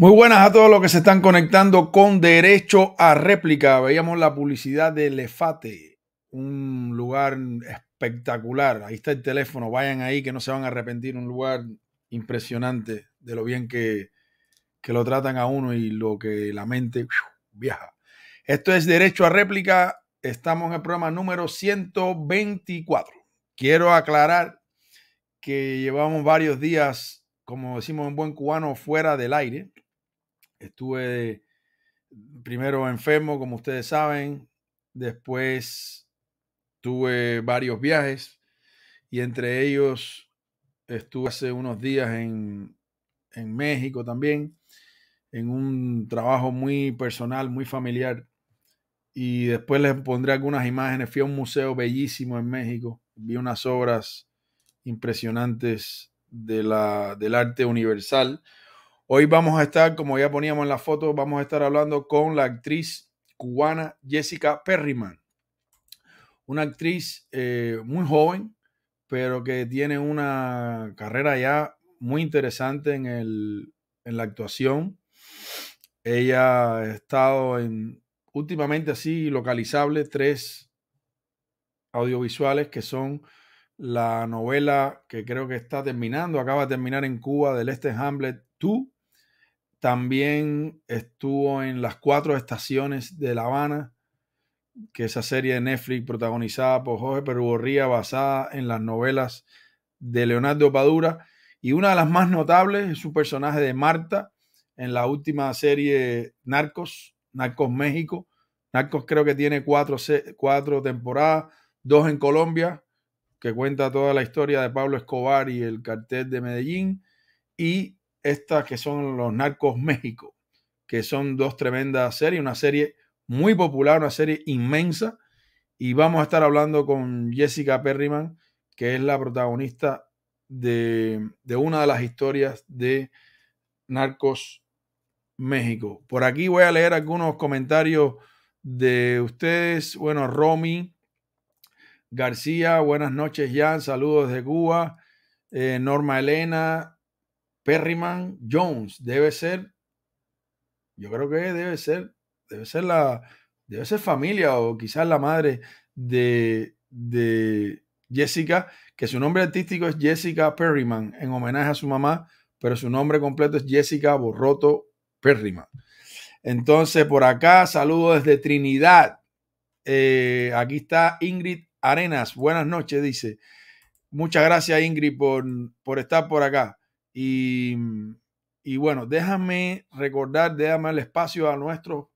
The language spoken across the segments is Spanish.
Muy buenas a todos los que se están conectando con Derecho a Réplica. Veíamos la publicidad de Lefate, un lugar espectacular. Ahí está el teléfono, vayan ahí que no se van a arrepentir. Un lugar impresionante de lo bien que, que lo tratan a uno y lo que la mente viaja. Esto es Derecho a Réplica. Estamos en el programa número 124. Quiero aclarar que llevamos varios días, como decimos en buen cubano, fuera del aire. Estuve primero enfermo, como ustedes saben, después tuve varios viajes y entre ellos estuve hace unos días en, en México también, en un trabajo muy personal, muy familiar. Y después les pondré algunas imágenes. Fui a un museo bellísimo en México, vi unas obras impresionantes de la, del arte universal. Hoy vamos a estar, como ya poníamos en la foto, vamos a estar hablando con la actriz cubana Jessica Perryman. Una actriz eh, muy joven, pero que tiene una carrera ya muy interesante en, el, en la actuación. Ella ha estado en, últimamente así, localizable, tres audiovisuales que son la novela que creo que está terminando, acaba de terminar en Cuba, del Este Hamlet 2, también estuvo en Las Cuatro Estaciones de La Habana, que es esa serie de Netflix protagonizada por Jorge Perugorría, basada en las novelas de Leonardo Padura. Y una de las más notables es su personaje de Marta en la última serie Narcos, Narcos México. Narcos creo que tiene cuatro, cuatro temporadas, dos en Colombia, que cuenta toda la historia de Pablo Escobar y el cartel de Medellín. Y estas que son los Narcos México, que son dos tremendas series, una serie muy popular, una serie inmensa. Y vamos a estar hablando con Jessica Perryman, que es la protagonista de, de una de las historias de Narcos México. Por aquí voy a leer algunos comentarios de ustedes. Bueno, Romy García, buenas noches, Jan, saludos de Cuba. Eh, Norma Elena, Perryman Jones debe ser, yo creo que debe ser, debe ser la, debe ser familia o quizás la madre de, de Jessica, que su nombre artístico es Jessica Perryman, en homenaje a su mamá, pero su nombre completo es Jessica Borroto Perryman. Entonces, por acá, saludo desde Trinidad. Eh, aquí está Ingrid Arenas. Buenas noches, dice. Muchas gracias, Ingrid, por, por estar por acá. Y, y, bueno, déjame recordar, déjame el espacio a nuestros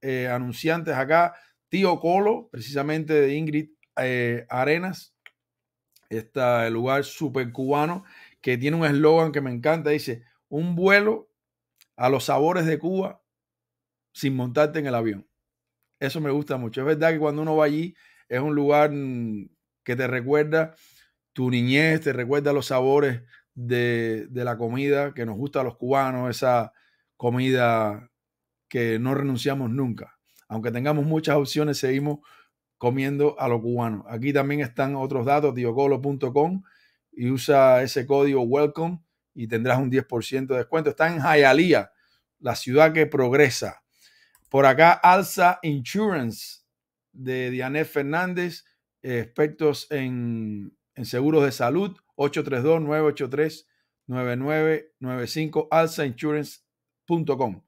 eh, anunciantes acá. Tío Colo, precisamente de Ingrid eh, Arenas. Está el lugar super cubano que tiene un eslogan que me encanta. Dice, un vuelo a los sabores de Cuba sin montarte en el avión. Eso me gusta mucho. Es verdad que cuando uno va allí es un lugar que te recuerda tu niñez, te recuerda los sabores de, de, la comida que nos gusta a los cubanos, esa comida que no renunciamos nunca. Aunque tengamos muchas opciones, seguimos comiendo a lo cubano. Aquí también están otros datos, diocolo.com y usa ese código welcome y tendrás un 10% de descuento. Está en Hialeah, la ciudad que progresa. Por acá, Alza Insurance de Dianet Fernández, expertos en, en seguros de salud, 832-983-9995, alzainsurance.com.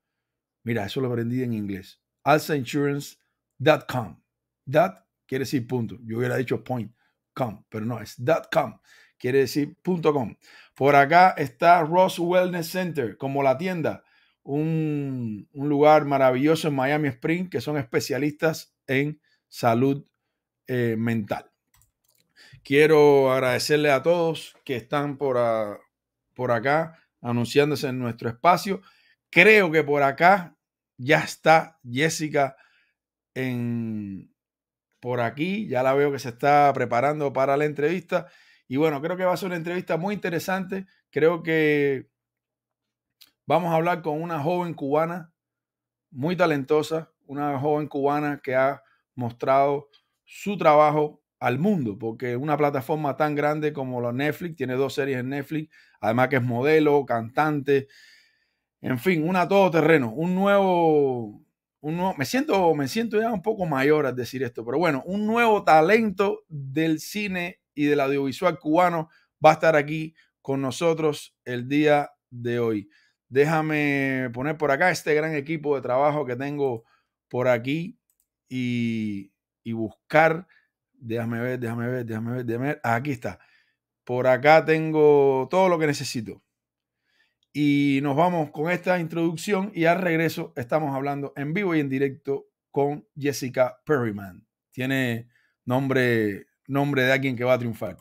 Mira, eso lo aprendí en inglés. alzainsurance.com. That quiere decir punto. Yo hubiera dicho point, com, pero no, es .com. Quiere decir punto .com. Por acá está Ross Wellness Center, como la tienda. Un, un lugar maravilloso en Miami Spring que son especialistas en salud eh, mental. Quiero agradecerle a todos que están por, por acá anunciándose en nuestro espacio. Creo que por acá ya está Jessica en, por aquí. Ya la veo que se está preparando para la entrevista. Y bueno, creo que va a ser una entrevista muy interesante. Creo que vamos a hablar con una joven cubana muy talentosa, una joven cubana que ha mostrado su trabajo al mundo, porque una plataforma tan grande como la Netflix, tiene dos series en Netflix, además que es modelo, cantante, en fin, una todoterreno, un nuevo, un nuevo, me siento, me siento ya un poco mayor al decir esto, pero bueno, un nuevo talento del cine y del audiovisual cubano va a estar aquí con nosotros el día de hoy. Déjame poner por acá este gran equipo de trabajo que tengo por aquí y, y buscar Déjame ver, déjame ver, déjame ver, déjame ver. Aquí está. Por acá tengo todo lo que necesito. Y nos vamos con esta introducción y al regreso estamos hablando en vivo y en directo con Jessica Perryman. Tiene nombre, nombre de alguien que va a triunfar.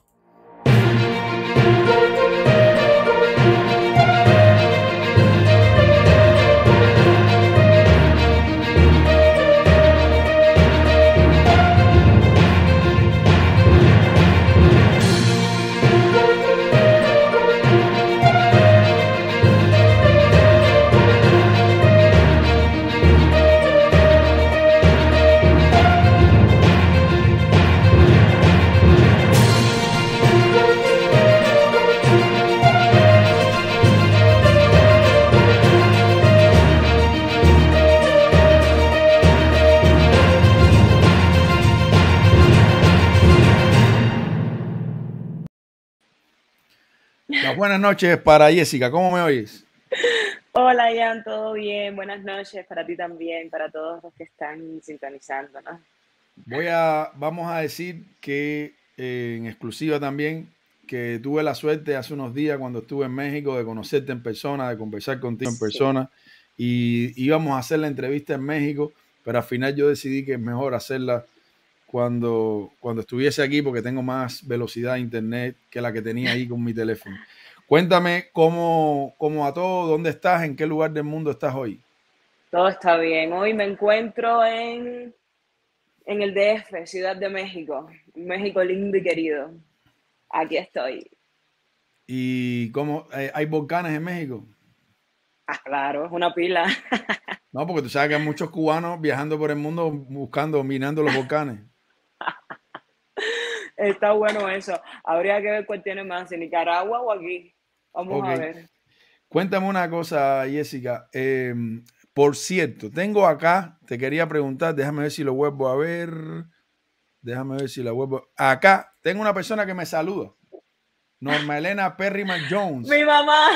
Buenas noches para Jessica. ¿Cómo me oyes? Hola, Ian, ¿todo bien? Buenas noches para ti también, para todos los que están sintonizando, Voy a, vamos a decir que eh, en exclusiva también, que tuve la suerte hace unos días cuando estuve en México de conocerte en persona, de conversar contigo en persona, y íbamos a hacer la entrevista en México, pero al final yo decidí que es mejor hacerla cuando, cuando estuviese aquí porque tengo más velocidad de internet que la que tenía ahí con mi teléfono. Cuéntame cómo, cómo a todo, dónde estás, en qué lugar del mundo estás hoy. Todo está bien. Hoy me encuentro en, en el DF, Ciudad de México. México lindo y querido. Aquí estoy. ¿Y cómo? Eh, ¿Hay volcanes en México? Ah, claro, es una pila. no, porque tú sabes que hay muchos cubanos viajando por el mundo buscando, minando los volcanes. Está bueno eso. Habría que ver cuál tiene más, en Nicaragua o aquí. Vamos a ver. Cuéntame una cosa, Jessica. Em, por cierto, tengo acá, te quería preguntar, déjame ver si lo vuelvo a ver. Déjame ver si la vuelvo. Acá tengo una persona que me saluda. Norma Elena Perryman Jones. Mi mamá.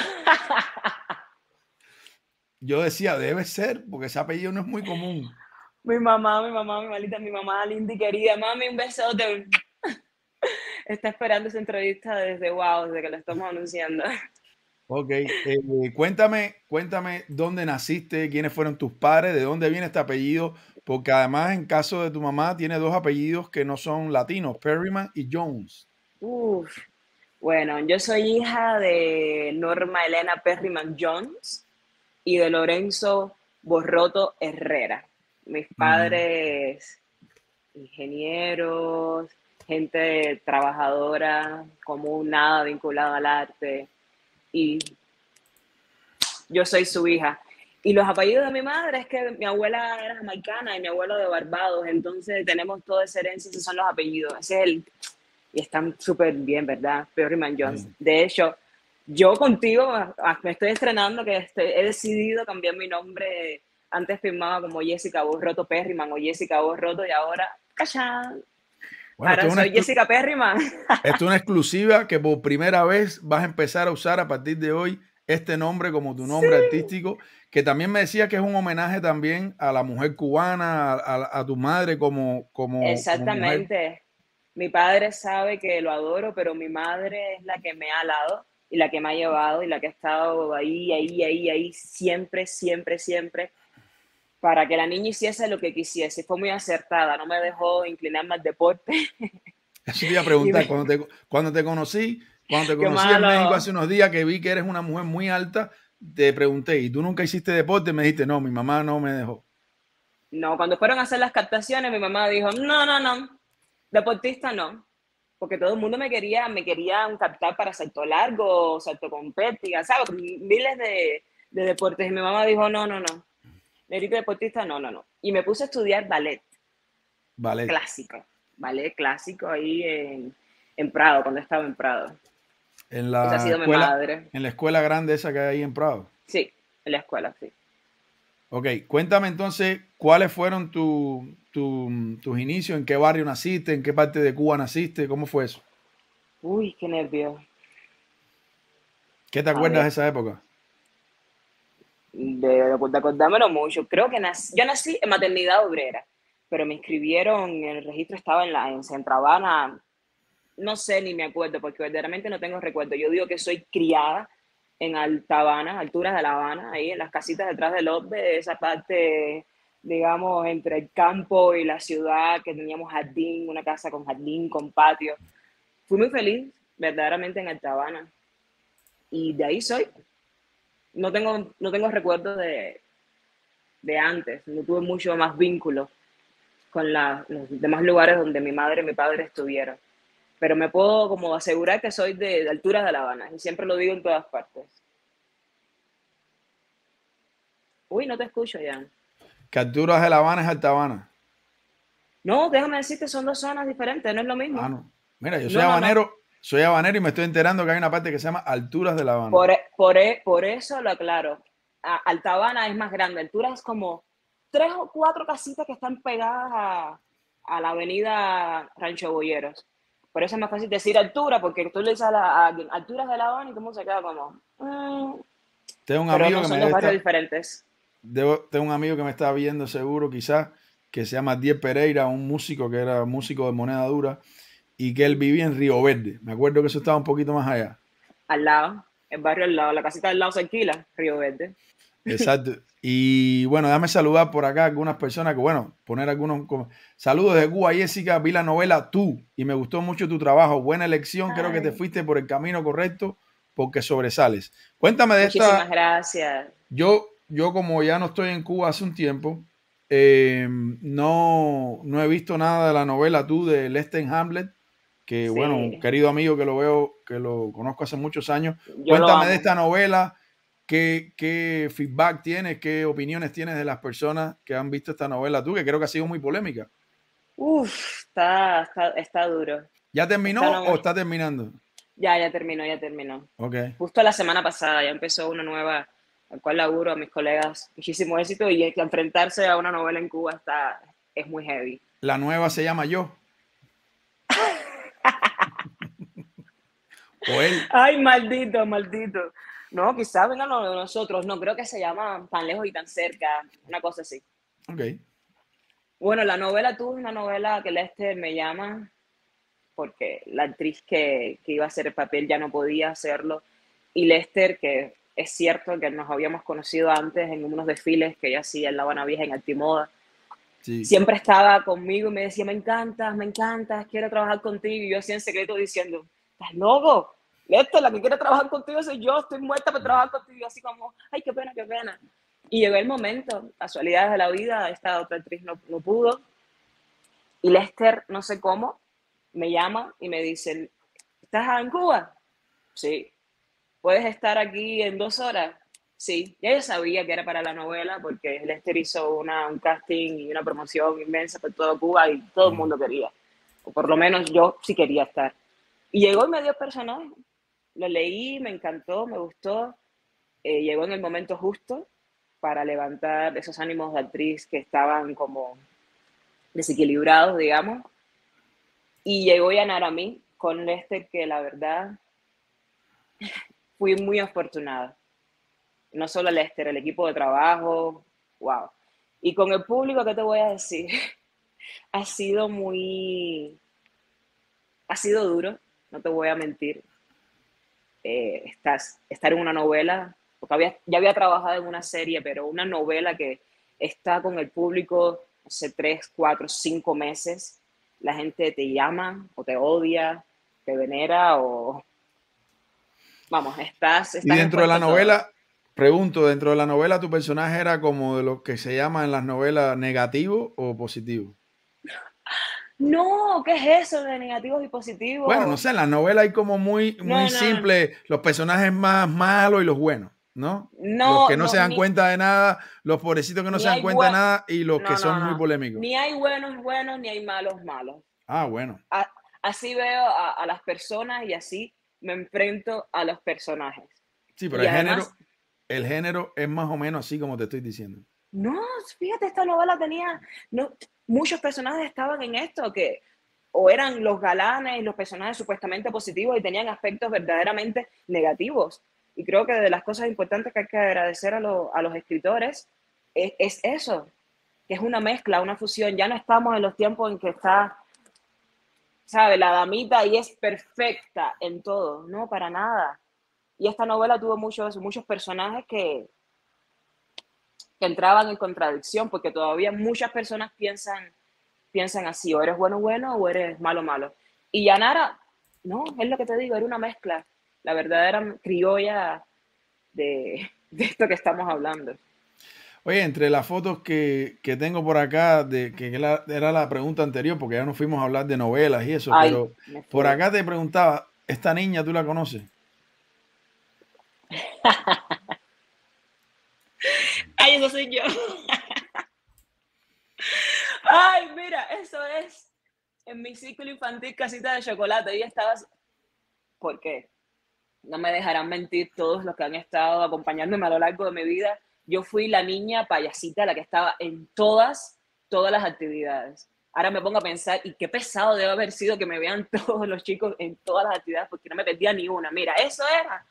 Yo decía, debe ser, porque ese apellido no es muy común. Mi mamá, mi mamá, mi malita, mi mamá linda y querida. Mami, un besote. Está esperando esa entrevista desde wow, desde que lo estamos anunciando. Ok, eh, cuéntame, cuéntame dónde naciste, quiénes fueron tus padres, de dónde viene este apellido, porque además en caso de tu mamá tiene dos apellidos que no son latinos, Perryman y Jones. Uf, bueno, yo soy hija de Norma Elena Perryman Jones y de Lorenzo Borroto Herrera. Mis mm. padres, ingenieros, gente trabajadora, como nada vinculada al arte. Y yo soy su hija. Y los apellidos de mi madre es que mi abuela era jamaicana y mi abuelo de Barbados, entonces tenemos toda esa herencia, esos son los apellidos. Ese es el. Y están súper bien, ¿verdad? Perryman Jones. De hecho, yo contigo ah, me estoy estrenando que este, he decidido cambiar mi nombre. Antes firmaba como Jessica Borroto Perryman o Jessica Borroto y ahora, ¡cachán! Bueno, ahora soy Jessica Perryman. esto es una exclusiva que por primera vez vas a empezar a usar a partir de hoy este nombre como tu nombre artístico, que también me decía que es un homenaje también a la mujer cubana, a, a- a tu madre como, como, como mujer. Exactamente. Mi padre sabe que lo adoro, pero mi madre es la que me ha alado y la que me ha llevado y la que ha estado ahí, ahí, ahí, ahí, siempre, siempre, siempre, para que la niña hiciese lo que quisiese. Fue muy acertada, no me dejó inclinarme al deporte. Eso te iba a preguntar, me- cuando te, cuando te conocí, cuando te conocí en. México hace unos días que vi que eres una mujer muy alta, te pregunté, ¿y tú nunca hiciste deporte? Me dijiste, no, mi mamá no me dejó. No, cuando fueron a hacer las captaciones, mi mamá dijo, no, no, no, deportista no. Porque todo el mundo me quería, me querían captar para salto largo, salto con pértiga, ¿sabes? Miles de, de deportes. Y mi mamá dijo, no, no, no. Negrita deportista, no, no, no. Y me puse a estudiar ballet Vale. clásico. Ballet clásico ahí en, en Prado, cuando estaba en Prado. En la, ha sido mi escuela, madre. en la escuela grande esa que hay ahí en Prado. Sí, en la escuela, sí. Ok, cuéntame entonces cuáles fueron tu- tu- tus inicios, en qué barrio naciste, en qué parte de Cuba naciste, cómo fue eso. Uy, qué nervios. ¿Qué te A acuerdas ver. de esa época? De, acordármelo mucho. Creo que nací, yo nací en maternidad obrera, pero me inscribieron, el registro estaba en, la, en Centro no sé ni me acuerdo, porque verdaderamente no tengo recuerdo. Yo digo que soy criada en Alta Habana, alturas de La Habana, ahí en las casitas detrás del Orbe, esa parte, digamos, entre el campo y la ciudad, que teníamos jardín, una casa con jardín, con patio. Fui muy feliz, verdaderamente, en Alta Habana. Y de ahí soy no tengo, no tengo recuerdos de, de antes, no tuve mucho más vínculo con la- los demás lugares donde mi madre y mi padre estuvieron. Pero me puedo como asegurar que soy de, de alturas de La Habana y siempre lo digo en todas partes. Uy, no te escucho, Jan. Que alturas de La Habana es Alta Habana. No, déjame decirte, son dos zonas diferentes, no es lo mismo. Ah, no. Mira, yo soy no, no. Soy habanero y me estoy enterando que hay una parte que se llama Alturas de La Habana. Por, e- por, e- por eso lo aclaro. Alta Habana es más grande. Altura es como tres o cuatro casitas que están pegadas a, a la avenida Rancho Boyeros. Por eso es más fácil decir altura, porque tú le dices a, la, a alturas de La Habana y todo el mundo se queda como... "Mm", Tengo un pero amigo no que me diferentes. debo- tengo un amigo que me está viendo seguro, quizás, que se llama Diez Pereira, un músico que era músico de moneda dura y que él vivía en Río Verde. Me acuerdo que eso estaba un poquito más allá. Al lado, el barrio al lado, la casita al lado se alquila, Río Verde. Exacto. Y bueno, déjame saludar por acá a algunas personas que, bueno, poner algunos saludos de Cuba, Jessica, vi la novela Tú y me gustó mucho tu trabajo. Buena elección, creo que te fuiste por el camino correcto porque sobresales. Cuéntame de Muchísimas esta. gracias. Yo, yo como ya no estoy en Cuba hace un tiempo, eh, no, no he visto nada de la novela Tú de Lester Hamlet, que Sí. bueno, un querido amigo que lo veo, que lo conozco hace muchos años. Yo Cuéntame de esta novela, qué, qué feedback tienes, qué opiniones tienes de las personas que han visto esta novela tú, que creo que ha sido muy polémica. Uf, está, está, está duro. ¿Ya terminó novela- o está terminando? Ya, ya terminó, ya terminó. Ok. Justo la semana pasada ya empezó una nueva, al cual laburo a mis colegas muchísimo éxito y enfrentarse a una novela en Cuba está, es muy heavy. La nueva se llama Yo. O él. Ay, maldito, maldito. No, quizás vengan los de nosotros. No, creo que se llama Tan lejos y tan cerca, una cosa así. Ok. Bueno, la novela tú es una novela que Lester me llama porque la actriz que, que iba a hacer el papel ya no podía hacerlo. Y Lester, que es cierto que nos habíamos conocido antes en unos desfiles que ella hacía en La Habana Vieja en Altimoda, Sí. siempre estaba conmigo y me decía, me encantas, me encantas, quiero trabajar contigo. Y yo hacía en secreto diciendo, ¿estás loco? Lester, la que quiere trabajar contigo soy yo, estoy muerta por trabajar contigo. Así como, ay, qué pena, qué pena. Y llegó el momento, casualidades de la vida, esta otra actriz no, no pudo. Y Lester, no sé cómo, me llama y me dice, ¿estás en Cuba? Sí. ¿Puedes estar aquí en dos horas? Sí. Ya yo sabía que era para la novela porque Lester hizo una, un casting y una promoción inmensa por todo Cuba y todo el mundo quería. O por lo menos yo sí quería estar. Y llegó y me dio el personaje. Lo leí, me encantó, me gustó. Eh, llegó en el momento justo para levantar esos ánimos de actriz que estaban como desequilibrados, digamos. Y llegó Yanara a mí con este que la verdad fui muy afortunada. No solo Lester, el equipo de trabajo, wow. Y con el público, ¿qué te voy a decir? ha sido muy, ha sido duro, no te voy a mentir. Eh, estás, estar en una novela, porque había, ya había trabajado en una serie, pero una novela que está con el público hace tres, cuatro, cinco meses, la gente te llama o te odia, te venera o... Vamos, estás... y dentro de la novela, pregunto, dentro de la novela, ¿tu personaje era como de lo que se llama en las novelas negativo o positivo? No, ¿qué es eso de negativos y positivos? Bueno, no sé, en la novela hay como muy, muy simple los personajes más malos y los buenos, ¿no? No. Los que no, se dan cuenta de nada, los pobrecitos que no se dan cuenta de nada y los que son muy polémicos. Ni hay buenos buenos, ni hay malos malos. Ah, bueno. así veo a, las personas y así me enfrento a los personajes. Sí, pero el, género, el género es más o menos así como te estoy diciendo. No, fíjate, esta novela tenía, no, muchos personajes estaban en esto que o eran los galanes los personajes supuestamente positivos y tenían aspectos verdaderamente negativos. Y creo que de las cosas importantes que hay que agradecer a, a los escritores es, es, eso, que es una mezcla, una fusión. Ya no estamos en los tiempos en que está, ¿sabe? La damita y es perfecta en todo, no, para nada. Y esta novela tuvo muchos, muchos personajes que, que entraban en contradicción, porque todavía muchas personas piensan, piensan así, o eres bueno, bueno, o eres malo, malo. Y Yanara, no, es lo que te digo, era una mezcla, la verdadera criolla de, de esto que estamos hablando. Oye, entre las fotos que, que tengo por acá, de que era la pregunta anterior, porque ya nos fuimos a hablar de novelas y eso, pero por acá te preguntaba, ¿esta niña tú la conoces? Ay, eso soy yo. Ay, mira, eso es en mi ciclo infantil casita de chocolate. Y estabas, ¿por qué? No me dejarán mentir todos los que han estado acompañándome a lo largo de mi vida. Yo fui la niña payasita, la que estaba en todas, todas las actividades. Ahora me pongo a pensar, y qué pesado debe haber sido que me vean todos los chicos en todas las actividades, porque no me perdía ni una. Mira, eso era.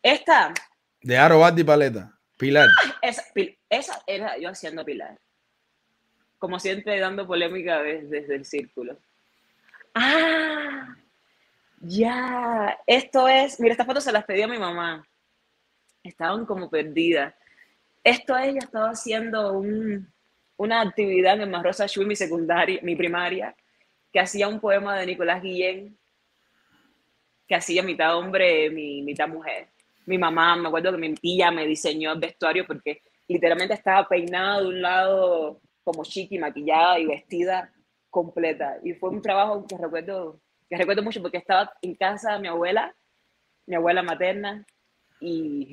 Esta. De Aro y Paleta. Pilar. Esa, esa, era yo haciendo Pilar. Como siempre dando polémica desde, el círculo. Ah, ya. Esto es, mira, estas fotos se las pedí a mi mamá. Estaban como perdidas. Esto es, ella estaba haciendo un, una actividad en el Rosa Shui, mi secundaria, mi primaria, que hacía un poema de Nicolás Guillén, que hacía mitad hombre, mitad mujer mi mamá, me acuerdo que mi tía me diseñó el vestuario porque literalmente estaba peinada de un lado como chiqui, maquillada y vestida completa. Y fue un trabajo que recuerdo, que recuerdo mucho porque estaba en casa de mi abuela, mi abuela materna, y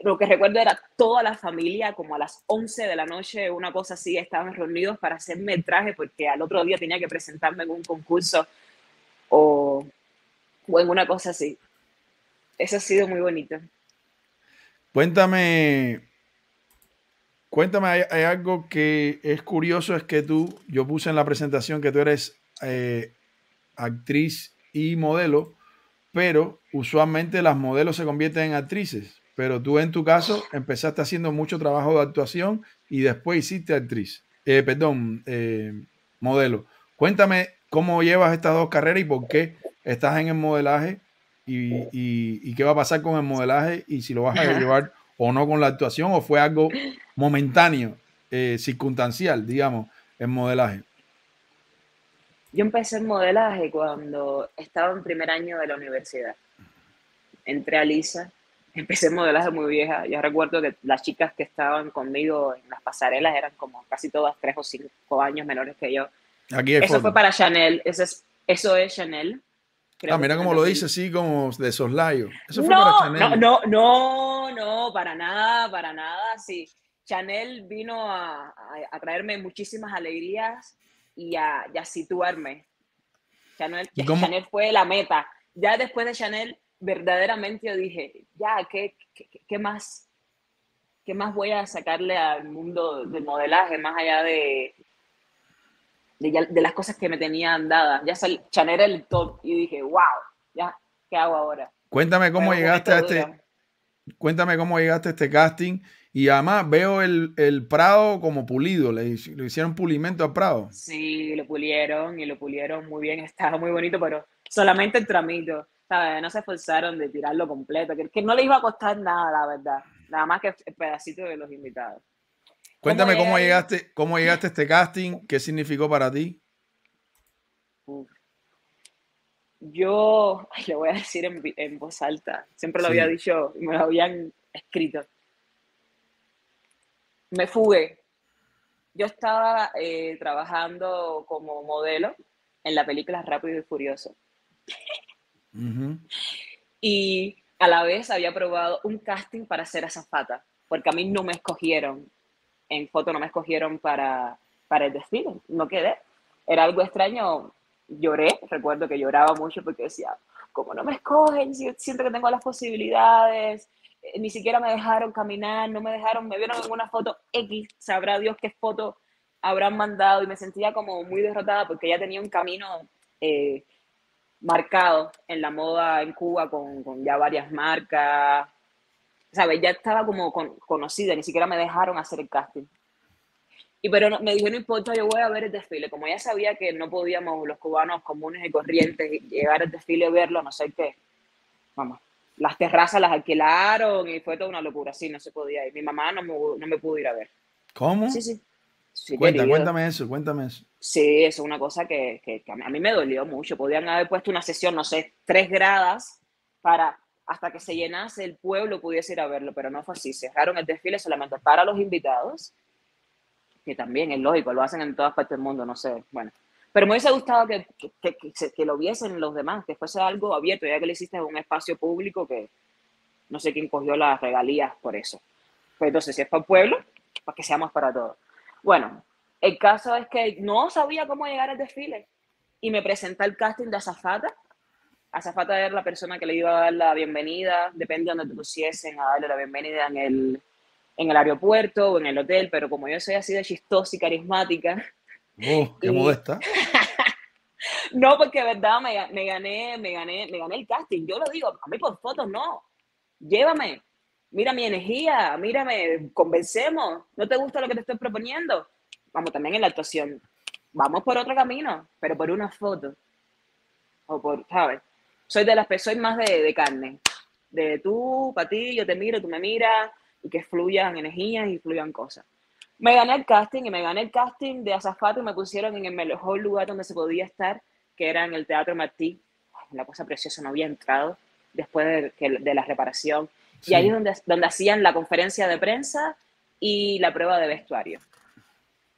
lo que recuerdo era toda la familia, como a las 11 de la noche, una cosa así, estaban reunidos para hacerme el traje porque al otro día tenía que presentarme en un concurso o, o en una cosa así eso ha sido muy bonito. Cuéntame, cuéntame, hay, algo que es curioso, es que tú, yo puse en la presentación que tú eres eh, actriz y modelo, pero usualmente las modelos se convierten en actrices, pero tú en tu caso empezaste haciendo mucho trabajo de actuación y después hiciste actriz, eh, perdón, eh, modelo. Cuéntame cómo llevas estas dos carreras y por qué estás en el modelaje y, qué va a pasar con el modelaje y si lo vas a llevar o no con la actuación o fue algo momentáneo, eh, circunstancial, digamos, en modelaje. Yo empecé en modelaje cuando estaba en primer año de la universidad. Entré a Lisa, empecé en modelaje muy vieja. Yo recuerdo que las chicas que estaban conmigo en las pasarelas eran como casi todas tres o cinco años menores que yo. Aquí eso fue para Chanel, eso es, eso es Chanel ah, mira cómo lo dice así como de soslayo. Eso fue no, para Chanel. No, no, no, para nada, para nada. Sí, Chanel vino a, a, traerme muchísimas alegrías y a, situarme. Chanel, Chanel fue la meta. Ya después de Chanel verdaderamente yo dije, ya, ¿qué, qué, qué más? ¿Qué más voy a sacarle al mundo del modelaje más allá de, de, de las cosas que me tenían dadas? Ya sal, Chanel era el top y dije, wow, ya, ¿qué hago ahora? Cuéntame cómo llegaste a este, duro. cuéntame cómo llegaste a este casting y además veo el, el Prado como pulido, le, hic- le hicieron pulimento al Prado. Sí, lo pulieron y lo pulieron muy bien, estaba muy bonito, pero solamente el tramito, ¿sabes? No se esforzaron de tirarlo completo, que, que no le iba a costar nada, la verdad, nada más que el pedacito de los invitados. Cuéntame cómo ahí? llegaste, cómo llegaste a este casting, qué significó para ti. Uf. Yo, ay, le voy a decir en, en voz alta, siempre lo Sí. había dicho y me lo habían escrito. Me fugué. Yo estaba eh, trabajando como modelo en la película Rápido y Furioso. Ujú. y a la vez había probado un casting para ser azafata, porque a mí no me escogieron, en foto no me escogieron para, para el desfile, no quedé. Era algo extraño, lloré, recuerdo que lloraba mucho porque decía, como no me escogen, siento que tengo las posibilidades, eh, ni siquiera me dejaron caminar, no me dejaron, me vieron en una foto X, sabrá Dios qué foto habrán mandado y me sentía como muy derrotada porque ya tenía un camino eh, marcado en la moda en Cuba con ya varias marcas, ¿sabes? Ya estaba como con- conocida, ni siquiera me dejaron hacer el casting. Y pero no- me dijo, no importa, yo voy a ver el desfile. Como ya sabía que no podíamos los cubanos comunes y corrientes llegar al desfile y verlo, no sé qué. Vamos, las terrazas las alquilaron y fue toda una locura, sí, no se podía ir. Mi mamá no me, no me pudo ir a ver. ¿Cómo? Sí, sí. Sí, Cuenta, cuéntame eso, cuéntame eso. Sí, eso es una cosa que, que- que a mí me dolió mucho. Podían haber puesto una sesión, no sé, tres gradas para hasta que se llenase el pueblo pudiese ir a verlo, pero no fue así. Cerraron el desfile solamente para los invitados, que también es lógico, lo hacen en todas partes del mundo, no sé, bueno. Pero me hubiese gustado que, que, lo viesen los demás, que fuese algo abierto, ya que lo hiciste en un espacio público que no sé quién cogió las regalías por eso. Pues entonces, si es para el pueblo, para que seamos para todos. Bueno, el caso es que no sabía cómo llegar al desfile y me presenté al casting de azafata. Azafata era la persona que le iba a dar la bienvenida, depende de donde te pusiesen a darle la bienvenida en el, en el aeropuerto o en el hotel, pero como yo soy así de chistosa y carismática, Oh, qué Y- modesta. no, porque de verdad me, me gané, me gané, me gané el casting. Yo lo digo, a mí por fotos no. Llévame, mira mi energía, mírame, convencemos. ¿No te gusta lo que te estoy proponiendo? Vamos también en la actuación. Vamos por otro camino, pero por una foto. O por, ¿sabes? Soy de las personas, soy más de, de carne. De tú, para ti, yo te miro, tú me miras, y que fluyan energías y fluyan cosas. Me gané el casting y me gané el casting de azafato y me pusieron en el mejor lugar donde se podía estar, que era en el Teatro Martí. Una cosa preciosa, no había entrado después de, de la reparación. Sí. Y ahí es donde, donde hacían la conferencia de prensa y la prueba de vestuario.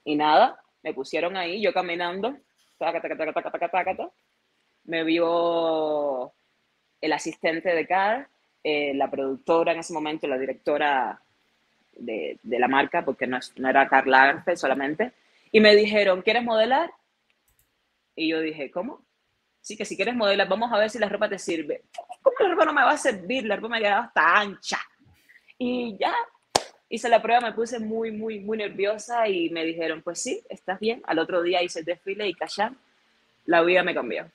Y nada, me pusieron ahí, yo caminando, taca, taca, taca, me vio el asistente de CAR, eh, la productora en ese momento, la directora de, de la marca, porque no, no era Karl Lagerfeld solamente, y me dijeron, ¿quieres modelar? Y yo dije, ¿cómo? Sí, que si quieres modelar, vamos a ver si la ropa te sirve. ¿Cómo la ropa no me va a servir? La ropa me quedaba hasta ancha. Y ya, hice la prueba, me puse muy, muy, muy nerviosa y me dijeron, pues sí, estás bien. Al otro día hice el desfile y callán, la vida me cambió.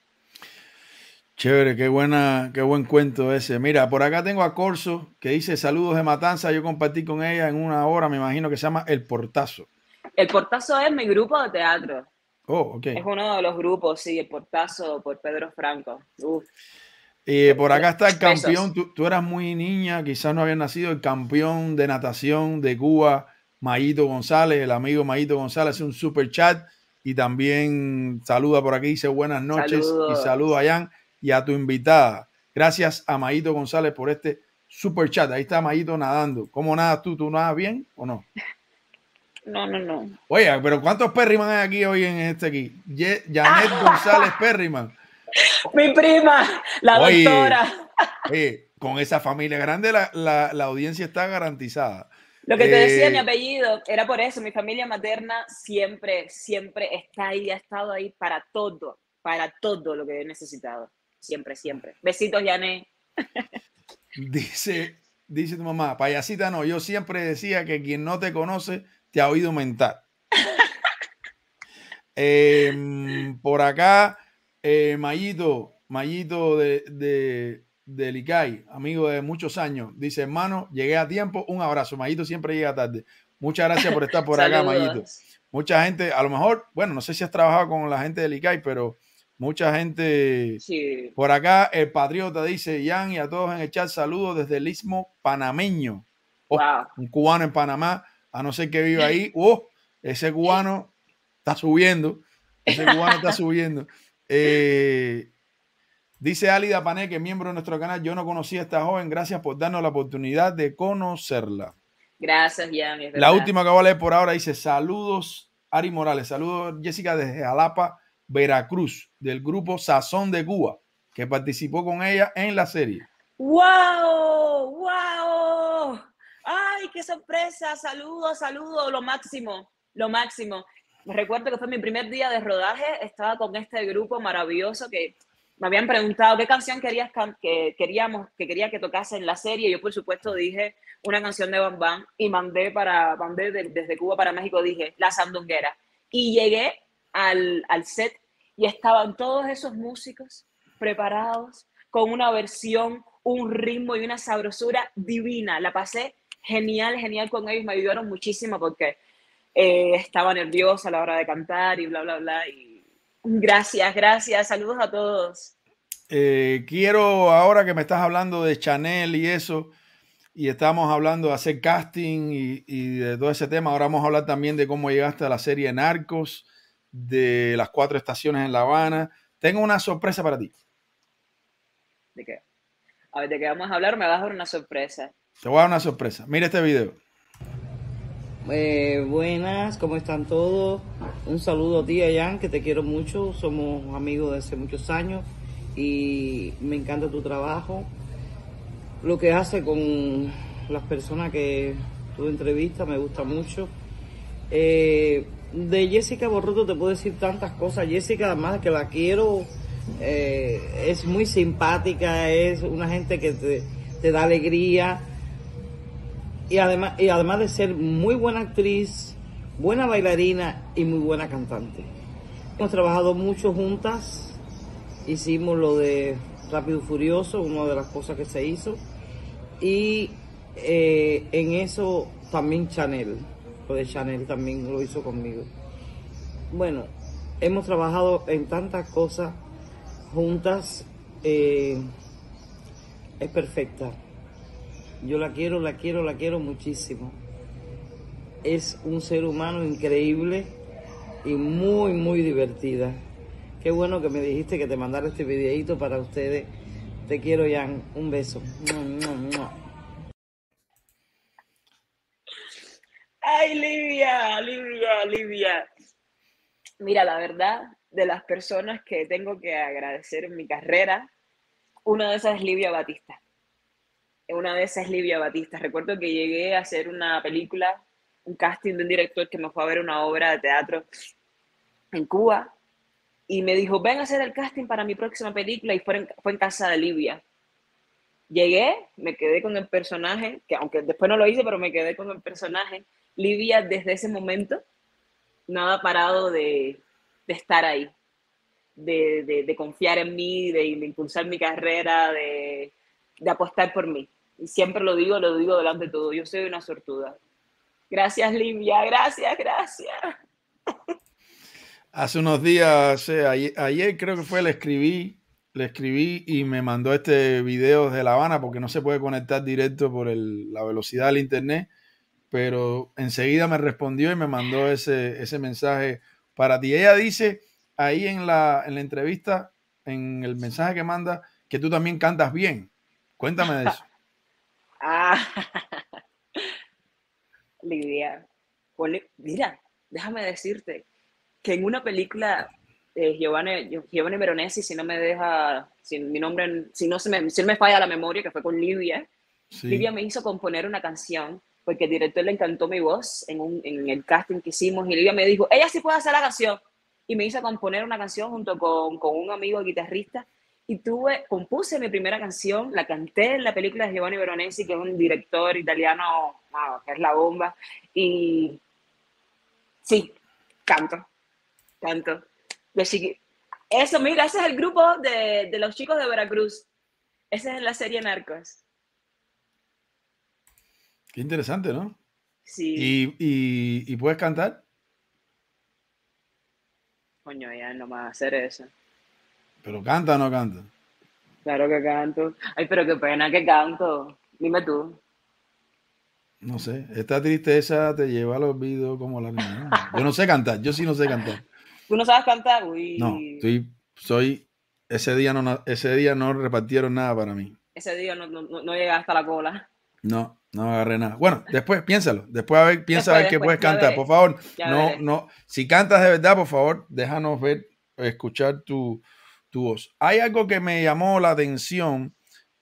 Chévere, qué buena, qué buen cuento ese. Mira, por acá tengo a Corso que dice saludos de Matanza. Yo compartí con ella en una hora, me imagino que se llama El Portazo. El Portazo es mi grupo de teatro. Oh, ok. Es uno de los grupos, sí, el Portazo por Pedro Franco. Uf. Eh, por acá está el campeón. Tú, tú eras muy niña, quizás no habías nacido. El campeón de natación de Cuba, Mayito González, el amigo Mayito González, hace un super chat y también saluda por aquí. Dice buenas noches Saludos. y saludo a Jan y a tu invitada. Gracias a Mayito González por este super chat. Ahí está Mayito nadando. ¿Cómo nadas tú? ¿Tú nadas bien o no? No, no, no. Oye, pero ¿cuántos Perryman hay aquí hoy en este aquí? Ye- Janet González Perryman. Mi prima, la Oye. doctora. Oye, con esa familia grande la, la- la audiencia está garantizada. Lo que te decía Eh, mi apellido era por eso. Mi familia materna siempre, siempre está ahí, ha estado ahí para todo, para todo lo que he necesitado. Siempre, siempre. Besitos, Yané. Dice, dice tu mamá, payasita no, yo siempre decía que quien no te conoce te ha oído mentar. Em, por acá, eh, Mayito, Mayito de, de, de Licay, amigo de muchos años, dice, hermano, llegué a tiempo, un abrazo. Mayito siempre llega tarde. Muchas gracias por estar por acá, Mayito. Mucha gente, a lo mejor, bueno, no sé si has trabajado con la gente de Licay, pero mucha gente Sí. por acá, el patriota dice, Jan y a todos en el chat, saludos desde el istmo panameño. Oh, Wow. Un cubano en Panamá, a no ser que viva ahí. Oh, ese cubano está subiendo. Ese cubano está subiendo. Eh, dice Alida Pané, que es miembro de nuestro canal, yo no conocía a esta joven, gracias por darnos la oportunidad de conocerla. Gracias, Jan. La última que voy a leer por ahora dice, saludos Ari Morales, saludos Jessica desde Jalapa, Veracruz, del grupo Sazón de Cuba, que participó con ella en la serie. ¡Wow! ¡Wow! ¡Ay, qué sorpresa! Saludos, saludos, lo máximo, lo máximo. Recuerdo que fue mi primer día de rodaje, estaba con este grupo maravilloso que me habían preguntado qué canción querías que queríamos que quería que tocase en la serie. Yo por supuesto dije una canción de Bam Bam y mandé para mandé de- desde Cuba para México dije La Sandunguera y llegué al, al set y estaban todos esos músicos preparados con una versión, un ritmo y una sabrosura divina. La pasé genial, genial con ellos, me ayudaron muchísimo porque eh, estaba nerviosa a la hora de cantar y bla, bla, bla. Y gracias, gracias, saludos a todos. Eh, quiero, ahora que me estás hablando de Chanel y eso, y estamos hablando de hacer casting y, y de todo ese tema, ahora vamos a hablar también de cómo llegaste a la serie Narcos, de las cuatro estaciones en La Habana. Tengo una sorpresa para ti. ¿De qué? A ver, ¿de qué vamos a hablar? Me vas a dar una sorpresa. Te voy a dar una sorpresa. Mira este video. Eh, buenas, ¿cómo están todos? Un saludo a ti, Jan, que te quiero mucho. Somos amigos de hace muchos años y me encanta tu trabajo. Lo que hace con las personas que tú entrevistas me gusta mucho. Eh, de Jessica Borroto te puedo decir tantas cosas. Jessica, además que la quiero, eh, es muy simpática, es una gente que te, te da alegría y además, y además de ser muy buena actriz, buena bailarina y muy buena cantante. Hemos trabajado mucho juntas, hicimos lo de Rápido y Furioso, una de las cosas que se hizo, y eh, en eso también Chanel, de Chanel también lo hizo conmigo. Bueno, hemos trabajado en tantas cosas juntas, eh, es perfecta. Yo la quiero, la quiero, la quiero muchísimo. Es un ser humano increíble y muy, muy divertida. Qué bueno que me dijiste que te mandara este videito para ustedes. Te quiero, Jan. Un beso. Mua, mua, mua. Ay, Livia, Livia, Livia. Mira, la verdad, de las personas que tengo que agradecer en mi carrera, una de esas es Livia Batista. Una de esas es Livia Batista. Recuerdo que llegué a hacer una película, un casting de un director que me fue a ver una obra de teatro en Cuba y me dijo, ven a hacer el casting para mi próxima película y fue en, fue en casa de Livia. Llegué, me quedé con el personaje, que aunque después no lo hice, pero me quedé con el personaje. Livia desde ese momento no ha parado de, estar ahí, de, confiar en mí, de, impulsar mi carrera, de, apostar por mí. Y siempre lo digo, lo digo delante de todo, yo soy una sortuda. Gracias, Livia, gracias, gracias. Hace unos días, eh, ayer, creo que fue, le escribí, le escribí y me mandó este video de La Habana porque no se puede conectar directo por la velocidad del internet pero enseguida me respondió y me mandó ese, ese mensaje para ti. Ella dice ahí en la, en la entrevista, en el mensaje que manda, que tú también cantas bien. Cuéntame de eso. ah, Lidia, mira, déjame decirte que en una película eh, Giovanni, Giovanni Veronesi, si no me deja, si mi nombre, si no se me, si me falla la memoria, que fue con Livia, sí. Livia me hizo componer una canción porque el director le encantó mi voz en, un, en el casting que hicimos y Livia me dijo, ella sí puede hacer la canción. Y me hizo componer una canción junto con, con un amigo guitarrista y tuve, compuse mi primera canción, la canté en la película de Giovanni Veronesi, que es un director italiano, que es la bomba, y sí, canto, canto. Eso, mira, ese es el grupo de, de los chicos de Veracruz. Esa es la serie Narcos. Qué interesante, ¿no? Sí. ¿Y, y, y puedes cantar? Coño, ya no me va a hacer eso. ¿Pero canta o no canta? Claro que canto. Ay, pero qué pena que canto. Dime tú. No sé, esta tristeza te lleva al olvido como la niña. Yo no sé cantar, yo sí no sé cantar. ¿Tú no sabes cantar? Uy. No, estoy, soy, ese día no, ese día no repartieron nada para mí. Ese día no, no, no llega hasta la cola. No, no agarré nada. Bueno, después piénsalo. Después a ver, piensa a ver qué puedes cantar. Por favor, no, no. Si cantas de verdad, por favor, déjanos ver, escuchar tu, tu voz. Hay algo que me llamó la atención.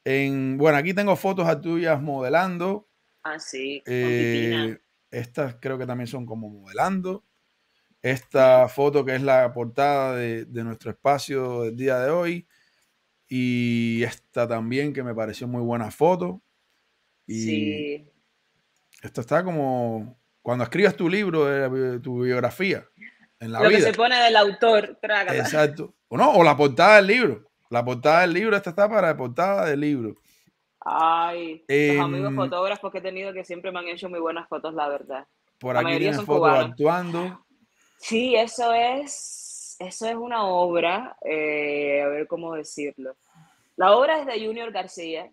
En, bueno, aquí tengo fotos a tuyas modelando. Ah, sí. Eh, estas creo que también son como modelando. Esta foto que es la portada de, de nuestro espacio del día de hoy. Y esta también que me pareció muy buena foto. Y sí. Esto está como cuando escribas tu libro, de, tu biografía. En la Lo vida. que se pone del autor, trágala. Exacto. O no, o la portada del libro. La portada del libro, esta está para la portada del libro. Ay, Em, los amigos fotógrafos que he tenido que siempre me han hecho muy buenas fotos, la verdad. Por La aquí tienes fotos cubanos. actuando. Sí, eso es, eso es una obra, eh, a ver cómo decirlo. La obra es de Junior García,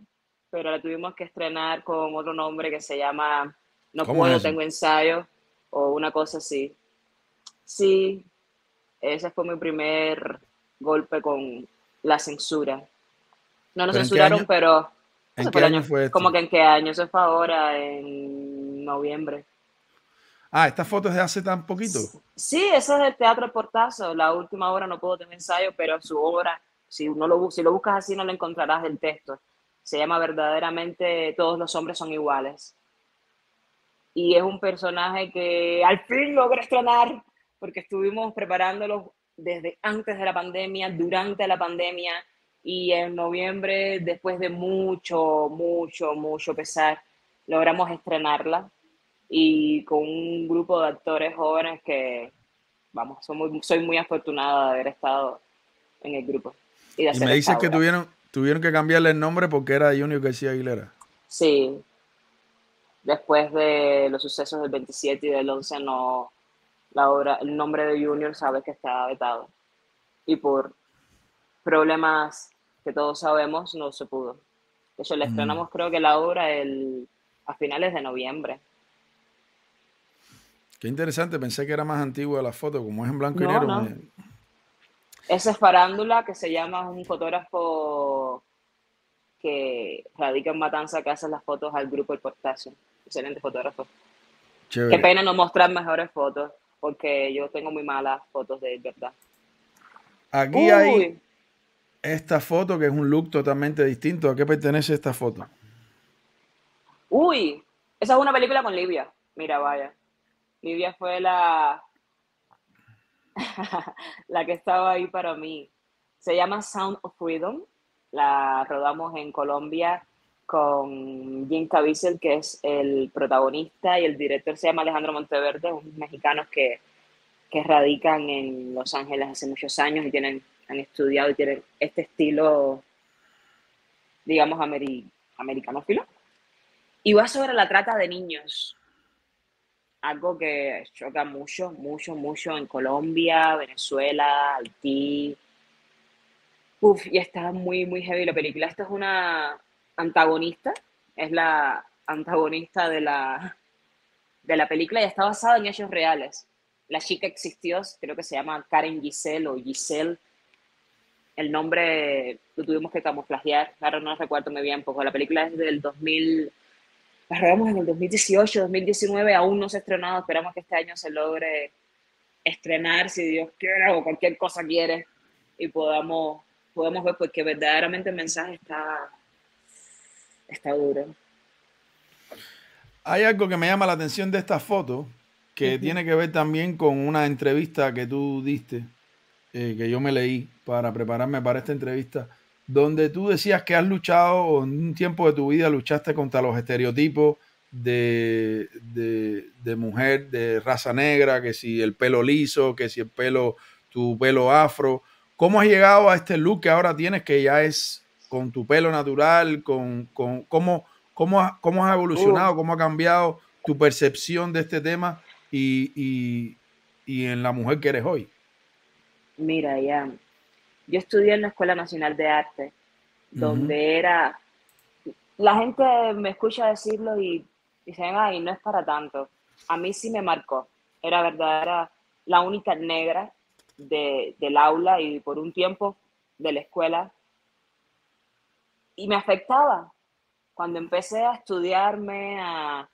pero la tuvimos que estrenar con otro nombre que se llama No ¿Cómo puedo, es tengo ensayo, o una cosa así. Sí, ese fue mi primer golpe con la censura. No ¿Pero en nos censuraron, pero ¿En qué fue año fue esto? ¿Cómo que en qué año? Eso fue ahora en noviembre. Ah, esta foto es de hace tan poquito. Sí, eso es el Teatro Portazo. La última obra no puedo tener ensayo, pero su obra, si, no lo, si lo buscas así, no lo encontrarás del texto. Se llama verdaderamente Todos los hombres son iguales. Y es un personaje que al fin logré estrenar, porque estuvimos preparándolo desde antes de la pandemia, durante la pandemia, y en noviembre, después de mucho, mucho, mucho pesar, logramos estrenarla y con un grupo de actores jóvenes que, vamos, soy muy, soy muy afortunada de haber estado en el grupo. Y, de Y hacer me dices que obra. tuvieron, tuvieron que cambiarle el nombre porque era Junior García Aguilera. Sí. Después de los sucesos del 27 y del 11, no, la obra, el nombre de Junior sabes que está vetado. Y por problemas que todos sabemos, no se pudo. De hecho, le Mm. estrenamos creo que la obra el, a finales de noviembre. Qué interesante, pensé que era más antigua la foto, como es en blanco y negro. no. me- Ese es Farándula, que se llama un fotógrafo que radica en Matanza, que hace las fotos al grupo El Portazo. Excelente fotógrafo. Qué pena no mostrar mejores fotos, porque yo tengo muy malas fotos de él, ¿verdad? Aquí hay esta foto que es un look totalmente distinto. ¿A qué pertenece esta foto? uy, esa es una película con Livia. Mira, vaya. Livia fue la, la que estaba ahí para mí. Se llama Sound of Freedom. La rodamos en Colombia con Jim Caviezel, que es el protagonista, y el director se llama Alejandro Monteverde, unos mexicanos que, que radican en Los Ángeles hace muchos años y tienen, han estudiado y tienen este estilo, digamos, ameri, americanófilo. Y va sobre la trata de niños, algo que choca mucho, mucho, mucho en Colombia, Venezuela, Haití. Uf, y está muy, muy heavy la película. Esta es una antagonista, es la antagonista de la, de la película y está basada en hechos reales. La chica existió, creo que se llama Karen Giselle o Giselle. El nombre lo tuvimos que camuflajear, ahora no recuerdo muy bien, porque la película es del 2000, la rodamos en el 2018, 2019, aún no se ha estrenado, esperamos que este año se logre estrenar, si Dios quiere, o cualquier cosa quiere, y podamos, podamos ver, porque verdaderamente el mensaje está, está duro. Hay algo que me llama la atención de esta foto que tiene que ver también con una entrevista que tú diste, eh, que yo me leí para prepararme para esta entrevista. Donde tú decías que has luchado, en un tiempo de tu vida luchaste contra los estereotipos de, de, de mujer de raza negra, que si el pelo liso, que si el pelo, tu pelo afro. ¿Cómo has llegado a este look que ahora tienes, que ya es con tu pelo natural, con, con cómo, cómo, ha- cómo has evolucionado, cómo ha cambiado tu percepción de este tema y, y- y en la mujer que eres hoy? Mira, ya. Yo estudié en la Escuela Nacional de Arte, donde era. La gente me escucha decirlo y dicen, ay, no es para tanto. A mí sí me marcó. Era verdad, era la única negra de, del aula y por un tiempo de la escuela. Y me afectaba. Cuando empecé a estudiarme, a,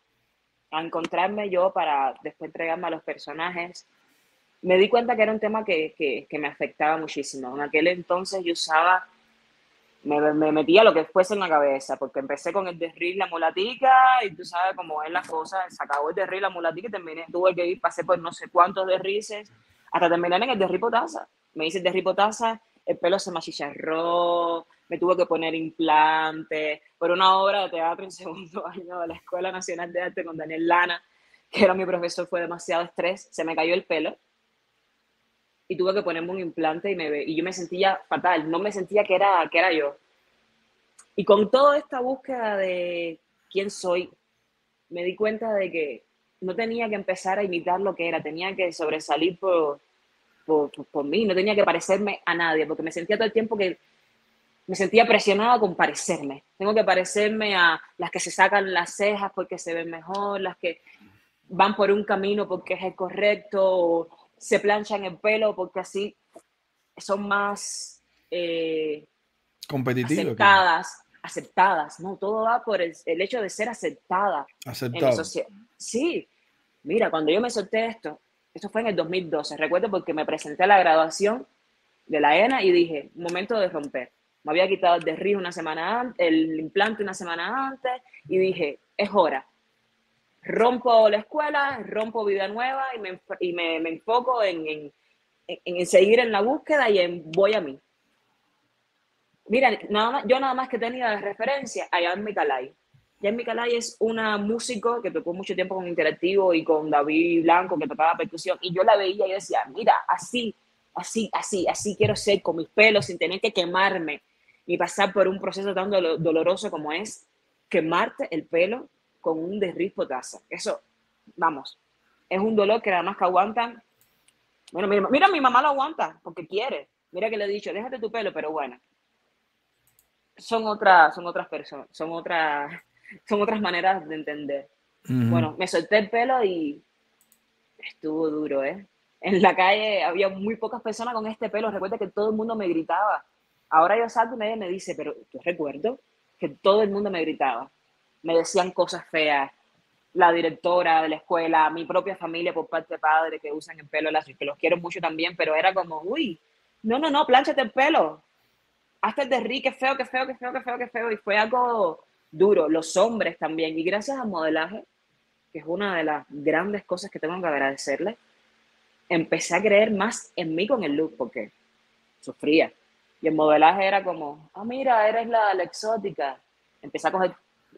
a encontrarme yo para después entregarme a los personajes, me di cuenta que era un tema que, que, que me afectaba muchísimo. En aquel entonces yo usaba, me, me metía lo que fuese en la cabeza, porque empecé con el derril, la mulatica, y tú sabes cómo es la cosa, se acabó el derril, la mulatica, y terminé, tuve que ir, pasé por no sé cuántos derrices, hasta terminar en el derril potaza. Me hice el derril potaza, el pelo se me achicharró, me tuve que poner implante, por una obra de teatro en segundo año de la Escuela Nacional de Arte con Daniel Lana, que era mi profesor, fue demasiado estrés, se me cayó el pelo, y tuve que ponerme un implante y, me, y yo me sentía fatal, no me sentía que era, que era yo. Y con toda esta búsqueda de quién soy, me di cuenta de que no tenía que empezar a imitar lo que era, tenía que sobresalir por, por, por- por mí, no tenía que parecerme a nadie, porque me sentía todo el tiempo que me sentía presionada con parecerme. Tengo que parecerme a las que se sacan las cejas porque se ven mejor, las que van por un camino porque es el correcto, se planchan el pelo porque así son más eh, Competitivo. que- aceptadas, aceptadas, no, todo va por el, el hecho de ser aceptada sociedad. Sí, mira, cuando yo me solté esto, esto fue en el 2012, recuerdo porque me presenté a la graduación de la ENA y dije, momento de romper. Me había quitado el derribo una semana antes, el implante una semana antes y dije, es hora. Rompo la escuela, rompo vida nueva y me, y me, me enfoco en, en, en- seguir en la búsqueda y en voy a mí. Mira, nada más, yo nada más que tenía de referencia a Jan Micalay. Jan Micalay es una músico que tocó mucho tiempo con Interactivo y con David Blanco, que tocaba percusión, y yo la veía y decía, mira, así, así, así, así quiero ser con mis pelos sin tener que quemarme ni pasar por un proceso tan dolo- doloroso como es quemarte el pelo con un derriz potasa. Eso, vamos, es un dolor que nada más que aguantan. Bueno, mira, mira, mi mamá lo aguanta porque quiere. Mira que le he dicho, déjate tu pelo, pero bueno. Son otras, son otras personas, son otras, son otras maneras de entender. Bueno, me solté el pelo y estuvo duro, ¿eh? En la calle había muy pocas personas con este pelo. Recuerda que todo el mundo me gritaba. Ahora yo salgo y nadie me dice, pero yo recuerdo que todo el mundo me gritaba. Me decían cosas feas. La directora de la escuela, mi propia familia por parte de padre que usan el pelo lacio, que los quiero mucho también, pero era como, uy, no, no, no, plánchate el pelo. Hazte el de ri, qué feo, qué feo, qué feo, qué feo, qué feo. Y fue algo duro. Los hombres también. Y gracias al modelaje, que es una de las grandes cosas que tengo que agradecerle, empecé a creer más en mí con el look, porque sufría. Y el modelaje era como, ah, mira, eres la, la exótica. Empecé a coger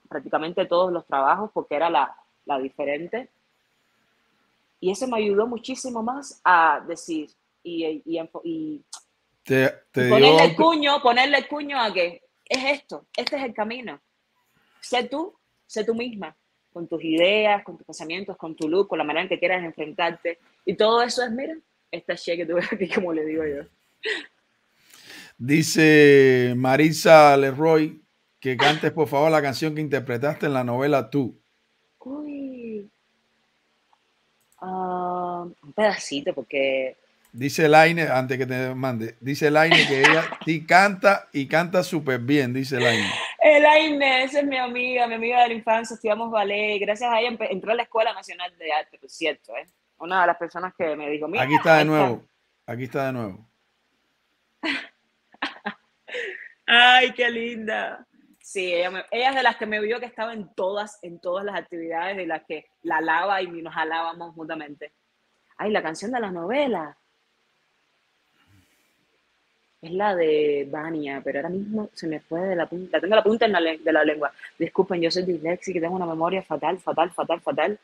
prácticamente todos los trabajos porque era la, la diferente. Y eso me ayudó muchísimo más a decir y, y, y Te, te ponerle el cuño, ponerle el cuño a que es esto, este es el camino. Sé tú, sé tú misma, con tus ideas, con tus pensamientos, con tu look, con la manera en que quieras enfrentarte. Y todo eso es, mira, esta che que tú ves aquí, como le digo yo. Dice Marisa Leroy que cantes por favor la canción que interpretaste en la novela Tú. Uy. Ah, un pedacito, porque Dice Laine, antes que te mande, dice Laine que ella sí canta y canta súper bien, dice Laine. Elaine, esa es mi amiga, mi amiga de la infancia, estudiamos ballet. Gracias a ella entró a la Escuela Nacional de Arte, por cierto, ¿eh? Una de las personas que me dijo, mira, Aquí está de nuevo, aquí está de nuevo. Ay, qué linda. Sí, ella, me- ella es de las que me vio que estaba en todas, en todas las actividades, de las que la alaba y nos alábamos mutuamente. Ay, la canción de la novela. Es la de Vania, pero ahora mismo se me fue de la punta. Tengo la punta en la de la lengua. Disculpen, yo soy disléxica y tengo una memoria fatal, fatal, fatal, fatal.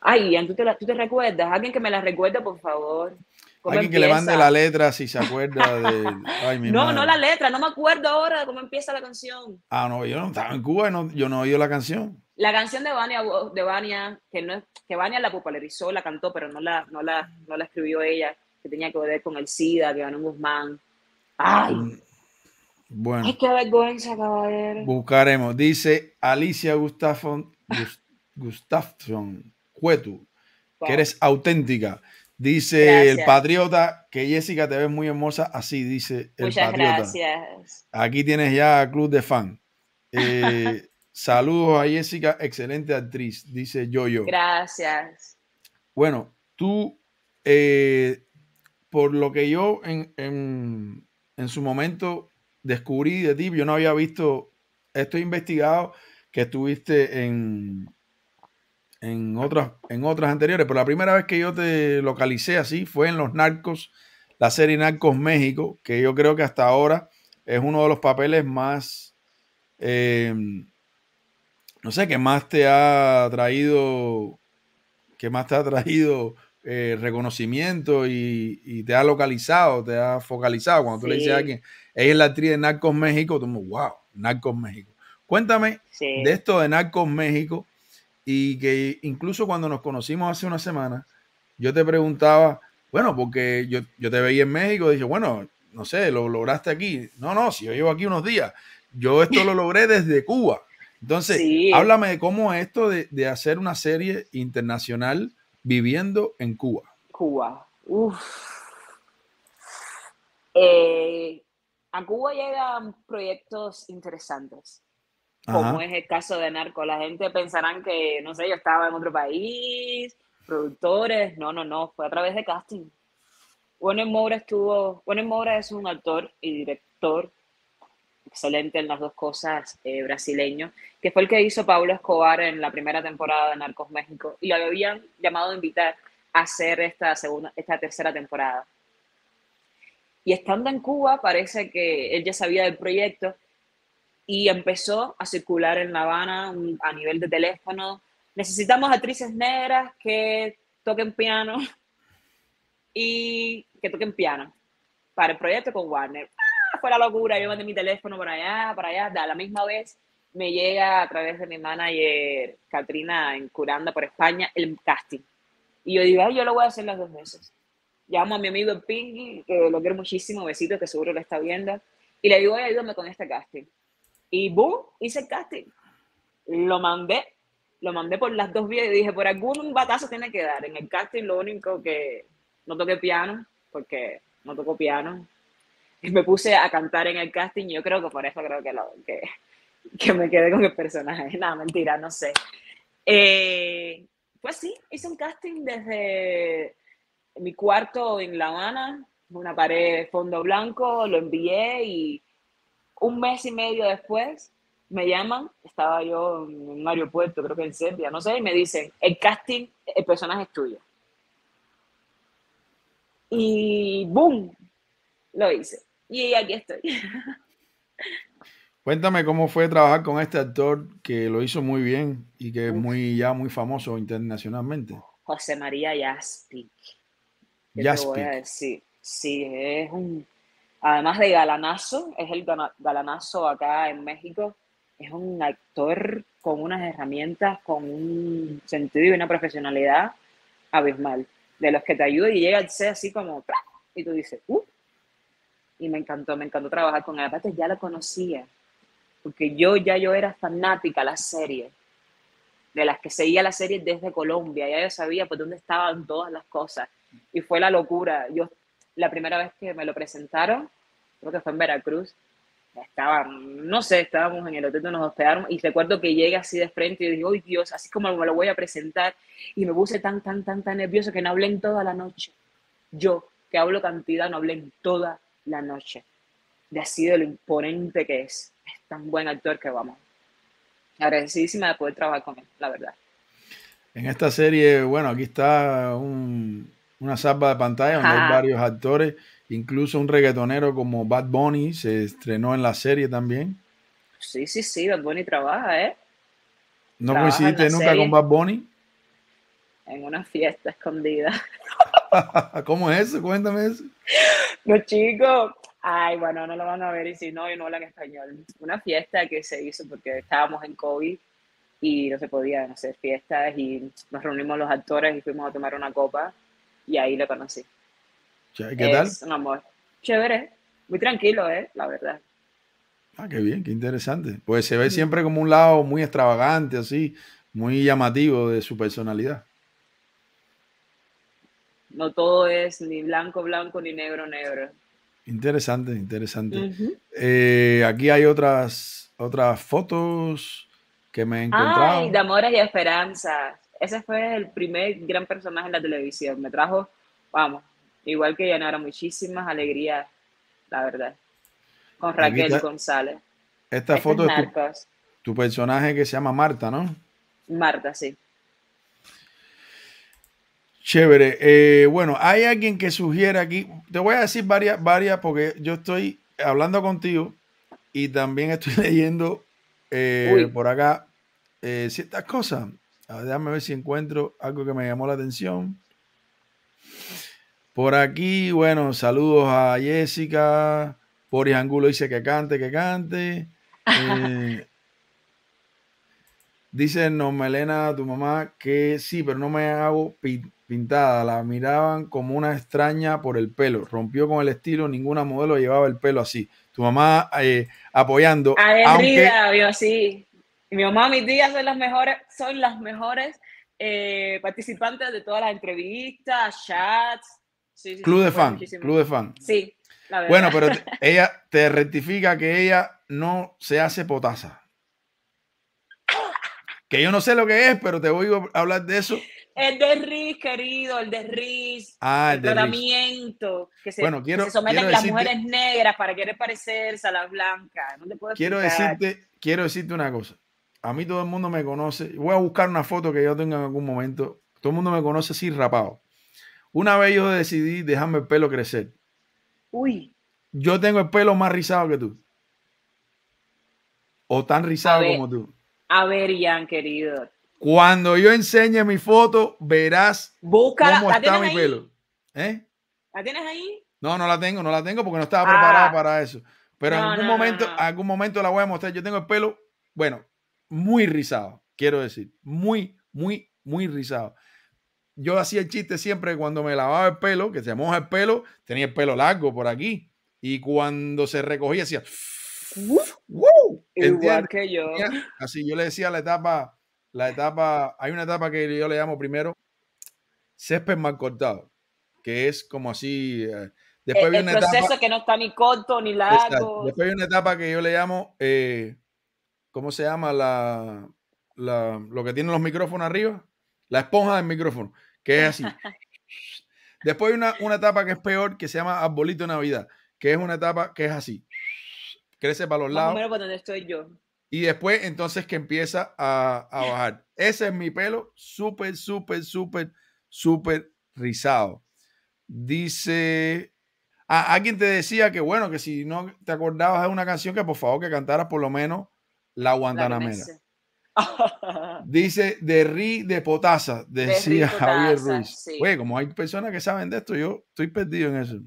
Ay, ¿tú te, la- tú te recuerdas? Alguien que me la recuerde, por favor. ¿Cómo Alguien que le mande la letra si se acuerda de. Ay, mi No, madre. no la letra, no me acuerdo ahora de cómo empieza la canción. Ah, no, yo no estaba en Cuba y no, yo no oí la canción. La canción de Vania, de Vania que, no, es- que Vania la popularizó, la cantó, pero no la, no, la, no la escribió ella, que tenía que ver con el SIDA, que ganó un Guzmán. Ay, Bueno, ay, qué vergüenza, caballero. buscaremos. Dice Alicia Gustafson, Gus- Gustafson Cuetu, Wow. que eres auténtica. Dice el patriota que Jessica te ves muy hermosa. Así dice el Muchas patriota. gracias. Aquí tienes ya club de fan. Eh, saludos a Jessica, excelente actriz, dice Yo-Yo. Gracias. Bueno, tú, eh, por lo que yo en, en- en su momento descubrí de ti, yo no había visto, estoy investigado que estuviste en, en, otras, en otras anteriores, pero la primera vez que yo te localicé así fue en Los Narcos, la serie Narcos México, que yo creo que hasta ahora es uno de los papeles más, eh, no sé, que más te ha traído que más te ha traído eh, reconocimiento y, y te ha localizado, te ha focalizado. Cuando tú le dices a alguien, ella es la actriz de Narcos México, tú dices, wow, Narcos México. Cuéntame Sí. de esto de Narcos México y que incluso cuando nos conocimos hace una semana, yo te preguntaba, bueno, porque yo, yo te veía en México, dije, bueno, no sé, lo lograste aquí. No, no, si yo llevo aquí unos días, yo esto lo logré desde Cuba. Entonces, Sí. háblame de cómo es esto de, de hacer una serie internacional viviendo en Cuba. Cuba. Uf. Eh, a Cuba llegan proyectos interesantes, como Ajá. es el caso de Narco. La gente pensarán que, no sé, yo estaba en otro país, productores. No, no, no, fue a través de casting. Warner Moura estuvo. Warner Moura es un actor y director excelente en las dos cosas eh, brasileño, que fue el que hizo Pablo Escobar en la primera temporada de Narcos México y lo habían llamado a invitar a hacer esta segunda, esta tercera temporada. Y estando en Cuba, parece que él ya sabía del proyecto y empezó a circular en La Habana a nivel de teléfono. Necesitamos actrices negras que toquen piano y que toquen piano para el proyecto con Warner. ¡Ah! Fue la locura, yo mandé mi teléfono para allá, para allá. A la misma vez me llega a través de mi manager Katrina en Curanda por España el casting. Y yo digo, ay, yo lo voy a hacer las dos veces. Llamo a mi amigo Pingui, que lo quiero muchísimo, besito, que seguro lo está viendo. Y le digo, oye, ayúdame con este casting. Y boom, hice el casting. Lo mandé, lo mandé por las dos vías y dije, por algún batazo tiene que dar. En el casting lo único que no toqué piano, porque no toco piano. Y me puse a cantar en el casting y yo creo que por eso creo que, lo, que, que me quedé con el personaje. Nada, mentira, no sé. Eh, pues sí, hice un casting desde mi cuarto en La Habana, una pared de fondo blanco, lo envié y un mes y medio después me llaman, estaba yo en un aeropuerto, creo que en Serbia, no sé, y me dicen, el casting, el personaje es tuyo. Y boom, lo hice. Y aquí estoy. Cuéntame cómo fue trabajar con este actor que lo hizo muy bien y que es muy ya muy famoso internacionalmente. José María Jaspic. ¿Qué te voy a Jaspic. decir? Sí, es un, además de galanazo, es el galanazo acá en México, es un actor con unas herramientas, con un sentido y una profesionalidad abismal, de los que te ayuda y llega a ser así como, y tú dices, ¡uh! Y me encantó, me encantó trabajar con él. Aparte ya lo conocía, porque yo ya yo era fanática de la serie, de las que seguía la serie desde Colombia, ya yo sabía por dónde estaban todas las cosas. Y fue la locura. Yo, la primera vez que me lo presentaron, creo que fue en Veracruz, estaba, no sé, estábamos en el hotel donde nos hospedaron y recuerdo que llegué así de frente y dije, ¡ay Dios! Así como me lo voy a presentar. Y me puse tan, tan, tan, tan nervioso que no hablé en toda la noche. Yo, que hablo cantidad, no hablé en toda la noche. De así de lo imponente que es. Es tan buen actor que vamos. Agradecidísima de poder trabajar con él, la verdad. En esta serie, bueno, aquí está un- una salva de pantalla donde hay varios actores Incluso un reggaetonero como Bad Bunny se estrenó en la serie también. Sí, sí, sí, Bad Bunny trabaja, ¿eh? ¿No Trabaja coincidiste nunca serie. con Bad Bunny? En una fiesta escondida. ¿Cómo es eso? Cuéntame eso. Los chicos, ay, bueno, no lo van a ver y si no, y no hablan español. Una fiesta que se hizo porque estábamos en COVID y no se podían hacer fiestas y nos reunimos los actores y fuimos a tomar una copa y ahí lo conocí. ¿Qué tal? Es un amor. Chévere, muy tranquilo, ¿eh? La verdad. Ah, qué bien, qué interesante. Pues se ve siempre como un lado muy extravagante, así, muy llamativo de su personalidad. No todo es ni blanco, blanco, ni negro, negro. Interesante, interesante. Eh, aquí hay otras, otras fotos que me he encontrado. Ay, de amores y esperanzas. Ese fue el primer gran personaje en la televisión. Me trajo, vamos, igual que Yanara, muchísimas alegrías, la verdad. Con Raquel González. Esta Este foto es tu, personaje que se llama Marta, ¿no? Marta, sí. Chévere. Eh, bueno, hay alguien que sugiere aquí. Te voy a decir varias, varias, porque yo estoy hablando contigo y también estoy leyendo eh, por acá eh, ciertas cosas. Ver, déjame ver si encuentro algo que me llamó la atención. Por aquí, bueno, saludos a Jessica. Boris Angulo dice que cante, que cante. Eh, Dice no, Melena, tu mamá, que sí, pero no me hago pi- pintada. La miraban como una extraña por el pelo. Rompió con el estilo, ninguna modelo llevaba el pelo así. Tu mamá eh, apoyando. aunque, vio así. Mi mamá y mi tía son las mejores, son las mejores eh, participantes de todas las entrevistas, chats. Sí, sí, club de fan, muchísimo. club de fan. Sí, la verdad. Bueno, pero te- ella te rectifica que ella no se hace potasa. Que yo no sé lo que es, pero te voy a hablar de eso. El de Riz, querido, el de Riz. Ah, el el tratamiento que se, Bueno, que quiero- se someten quiero las decirte- mujeres negras para querer parecerse a las blancas. No te puedo Quiero explicar. decirte, quiero decirte una cosa. A mí todo el mundo me conoce. Voy a buscar una foto que yo tenga en algún momento. Todo el mundo me conoce así rapado. Una vez yo decidí dejarme el pelo crecer. Uy, Yo tengo el pelo más rizado que tú. O tan rizado ver. como tú. a ver, Ian, querido. Cuando yo enseñe mi foto, verás Búscala. cómo ¿La está mi ahí? pelo. ¿Eh? ¿La tienes ahí? No, no la tengo, no la tengo porque no estaba Ah. preparada para eso. Pero en algún no, momento, no. algún momento la voy a mostrar. Yo tengo el pelo, bueno, muy rizado, quiero decir, muy, muy, muy rizado. Yo hacía el chiste siempre cuando me lavaba el pelo, que se moja el pelo, tenía el pelo largo por aquí. Y cuando se recogía, hacía. Igual ¿Entiendes? que yo. Así yo le decía la etapa, la etapa, hay una etapa que yo le llamo primero césped mal cortado, que es como así. eh, después el el una proceso etapa. que no está ni corto ni Exacto. largo. Después hay una etapa que yo le llamo, eh, ¿cómo se llama? La, la- lo que tienen los micrófonos arriba, la esponja del micrófono, que es así. Después hay una, una etapa que es peor, que se llama arbolito de Navidad, que es una etapa que es así. Crece para los lados menos por donde estoy yo. y después entonces que empieza a, a bajar. Ese es mi pelo, súper, súper, súper, súper rizado. Dice, ah, alguien te decía que bueno, que si no te acordabas de una canción, que por favor que cantaras por lo menos La Guantanamera. Dice de Ri de Potasa, decía Ri Javier Potasa, Ruiz. sí. Oye, como hay personas que saben de esto, yo estoy perdido en eso.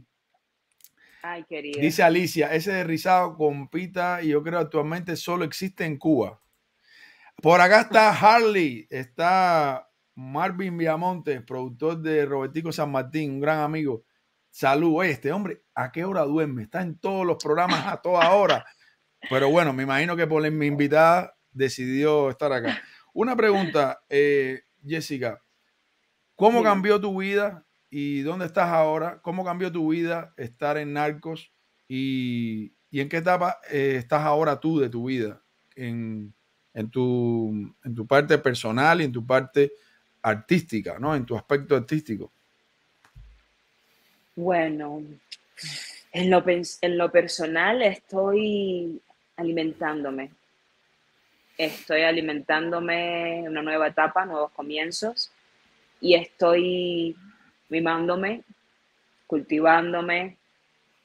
Ay, querida. Dice Alicia, ese de rizado con pita y yo creo actualmente solo existe en Cuba. Por acá está Harley, está Marvin Viamonte, productor de Robertico San Martín, un gran amigo. Salud, Oye, este hombre, ¿a qué hora duerme? Está en todos los programas a toda hora. Pero bueno, me imagino que por mi invitada decidió estar acá. Una pregunta, eh, Jessica, ¿cómo cambió tu vida y dónde estás ahora? ¿Cómo cambió tu vida estar en Narcos y, y en qué etapa eh, estás ahora tú de tu vida? En, en, tu, en tu parte personal y en tu parte artística, ¿no? En tu aspecto artístico. Bueno, en lo, en lo personal estoy alimentándome. Estoy alimentándome en una nueva etapa, nuevos comienzos. Y estoy mimándome, cultivándome,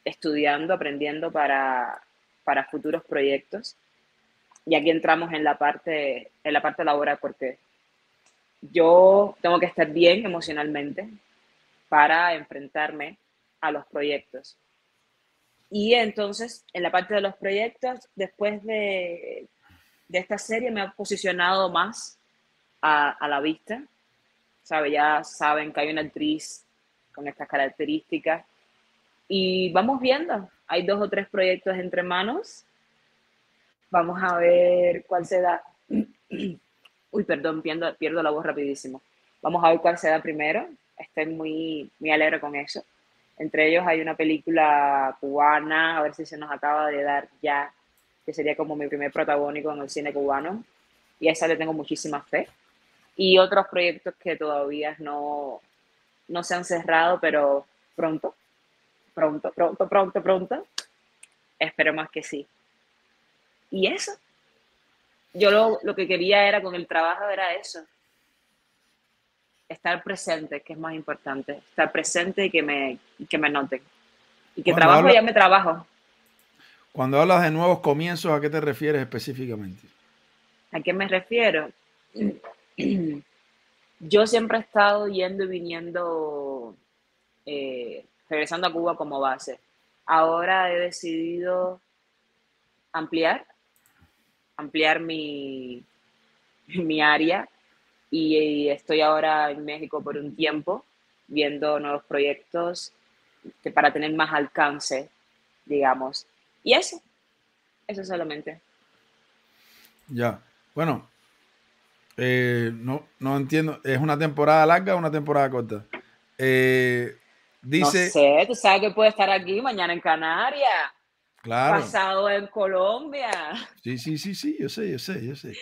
estudiando, aprendiendo para, para futuros proyectos. Y aquí entramos en la parte, en la parte laboral porque yo tengo que estar bien emocionalmente para enfrentarme a los proyectos. Y entonces, en la parte de los proyectos, después de, de esta serie, me ha posicionado más a, la vista. ¿Sabe? Ya saben que hay una actriz con estas características. Y vamos viendo. Hay dos o tres proyectos entre manos. Vamos a ver cuál se da. Uy, perdón, pierdo, pierdo la voz rapidísimo. Vamos a ver cuál se da primero. Estoy muy, muy alegre con eso. Entre ellos hay una película cubana, a ver si se nos acaba de dar ya, que sería como mi primer protagónico en el cine cubano. Y a esa le tengo muchísima fe. Y otros proyectos que todavía no, no se han cerrado, pero pronto, pronto, pronto, pronto, pronto. Esperemos que sí. Y eso. Yo lo, lo que quería era con el trabajo era eso, estar presente, que es más importante, estar presente y que me, que me noten. Y que trabajo habla, ya me trabajo. Cuando hablas de nuevos comienzos, ¿a qué te refieres específicamente? ¿A qué me refiero? Yo siempre he estado yendo y viniendo, eh, regresando a Cuba como base. Ahora he decidido ampliar, ampliar mi, mi área y estoy ahora en México por un tiempo viendo nuevos proyectos que para tener más alcance, digamos. Y eso, eso solamente. Ya, bueno, eh, no, no entiendo, ¿es una temporada larga o una temporada corta? Eh, dice... No sé, tú sabes que puede estar aquí mañana en Canarias. Claro. Pasado en Colombia. Sí, sí, sí, sí, yo sé, yo sé, yo sé.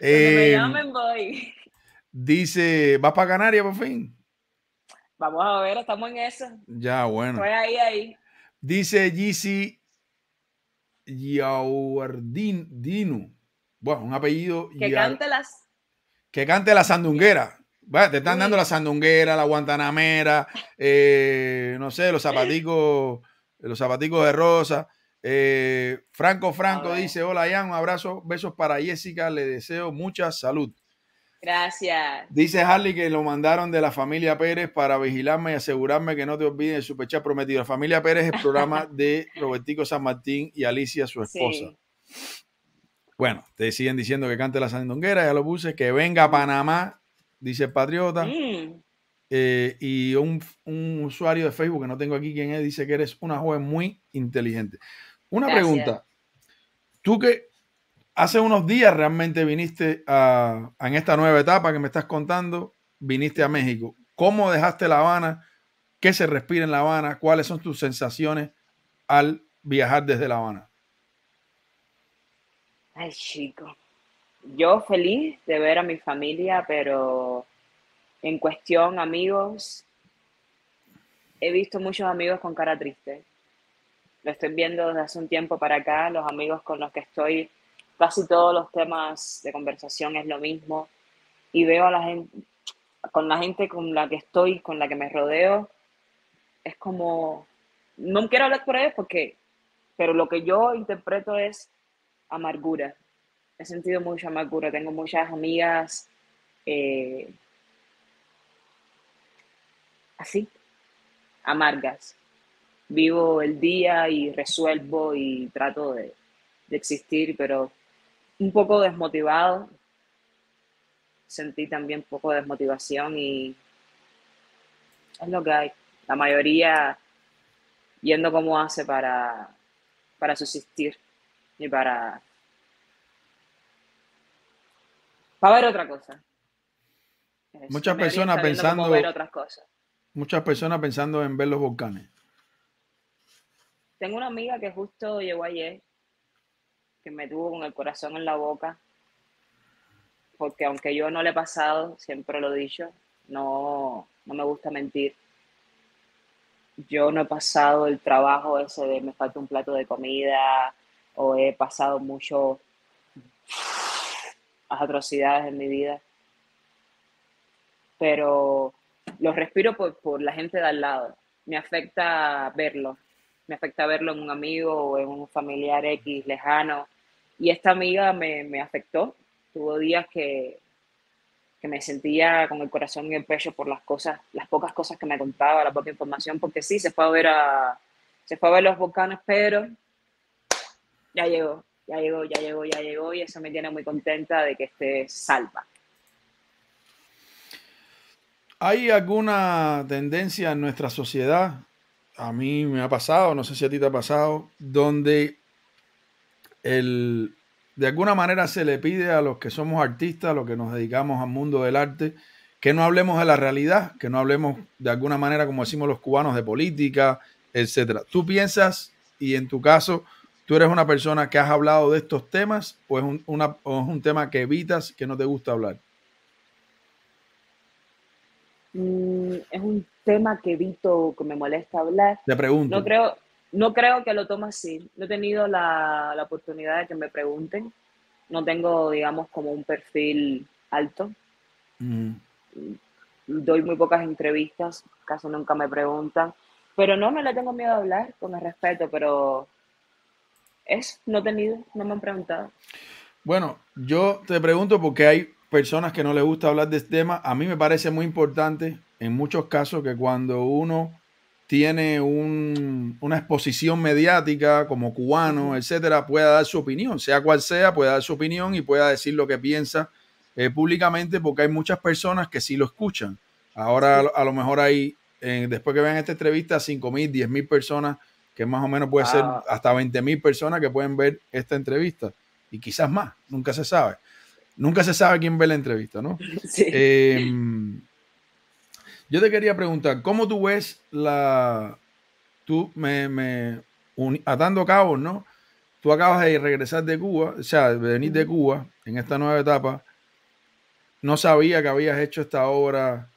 Cuando me Eh, llamen voy. Dice, ¿vas para Canarias por fin? Vamos a ver, estamos en eso. Ya, bueno. Estoy ahí, ahí. Dice GC Yaurdinu. Bueno, un apellido. Que cante las. que cante la sandunguera. Bueno, te están dando la sandunguera, la guantanamera, eh, no sé, los zapaticos, los zapaticos de rosa. Eh, Franco Franco dice: Hola, Jan, un abrazo, besos para Jessica, le deseo mucha salud. Gracias. Dice Harley que lo mandaron de la familia Pérez para vigilarme y asegurarme que no te olvides del superchat prometido. La familia Pérez es el programa de Robertico San Martín y Alicia, su esposa. Sí. Bueno, te siguen diciendo que cante la sandunguera, ya lo puse, que venga a Panamá, dice el patriota. Mm, Eh, y un, un usuario de Facebook que no tengo aquí quién es, dice que eres una joven muy inteligente. Una Gracias. pregunta. Tú que hace unos días realmente viniste a, en esta nueva etapa que me estás contando, viniste a México. ¿Cómo dejaste La Habana? ¿Qué se respira en La Habana? ¿Cuáles son tus sensaciones al viajar desde La Habana? Ay, chico. Yo feliz de ver a mi familia, pero en cuestión amigos, he visto muchos amigos con cara triste. Lo estoy viendo desde hace un tiempo para acá, los amigos con los que estoy, casi todos los temas de conversación es lo mismo. Y veo a la gente, con la gente con la que estoy, con la que me rodeo, es como, no quiero hablar por ellos porque, pero lo que yo interpreto es amargura. He sentido mucha amargura. Tengo muchas amigas eh, así, amargas. Vivo el día y resuelvo y trato de, de existir, pero un poco desmotivado. Sentí también un poco de desmotivación y es lo que hay. La mayoría yendo como hace para, para subsistir y para para ver otra cosa. Es- Muchas personas pensando- ver otras cosas. Muchas personas pensando en ver los volcanes. Tengo una amiga que justo llegó ayer, que me tuvo con el corazón en la boca, porque aunque yo no le he pasado, siempre lo he dicho, no, no me gusta mentir. Yo no he pasado el trabajo ese de me falta un plato de comida, o he pasado mucho atrocidades en mi vida. Pero lo respiro por, por la gente de al lado. Me afecta verlo, me afecta verlo en un amigo o en un familiar X lejano. Y esta amiga me, me afectó. Tuvo días que, que me sentía con el corazón en el pecho por las cosas, las pocas cosas que me contaba, la poca información, porque sí, se fue a ver a, se fue a ver los volcanes, pero ya llegó, ya llegó, ya llegó, ya llegó, y eso me tiene muy contenta de que esté salva. ¿Hay alguna tendencia en nuestra sociedad? A mí me ha pasado, no sé si a ti te ha pasado, donde el, de alguna manera se le pide a los que somos artistas, a los que nos dedicamos al mundo del arte, que no hablemos de la realidad, que no hablemos de alguna manera, como decimos los cubanos, de política, etcétera. ¿Tú piensas, y en tu caso, tú eres una persona que has hablado de estos temas o es un, o es un tema que evitas, que no te gusta hablar? Mm, es un tema que evito, que me molesta hablar. Te pregunto. No creo, no creo que lo tome así. No he tenido la, la oportunidad de que me pregunten. No tengo, digamos, como un perfil alto. Mm, Doy muy pocas entrevistas, casi nunca me preguntan. Pero no, no le tengo miedo a hablar, con el respeto, pero es, no he tenido, no me han preguntado. Bueno, yo te pregunto porque hay personas que no les gusta hablar de este tema. A mí me parece muy importante en muchos casos que cuando uno tiene un- una exposición mediática como cubano, etcétera, pueda dar su opinión, sea cual sea, pueda dar su opinión y pueda decir lo que piensa eh, públicamente, porque hay muchas personas que sí lo escuchan. Ahora a lo- mejor hay, eh, después que vean esta entrevista, 5 mil, 10 mil personas, que más o menos puede ser Ah. hasta 20 mil personas que pueden ver esta entrevista. Y quizás más, nunca se sabe. Nunca se sabe quién ve la entrevista, ¿no? Sí. Eh, yo te quería preguntar, ¿cómo tú ves la... Tú me... me uni- atando cabos, ¿no? Tú acabas de regresar de Cuba, o sea, de venir de Cuba en esta nueva etapa. No sabía que habías hecho esta obra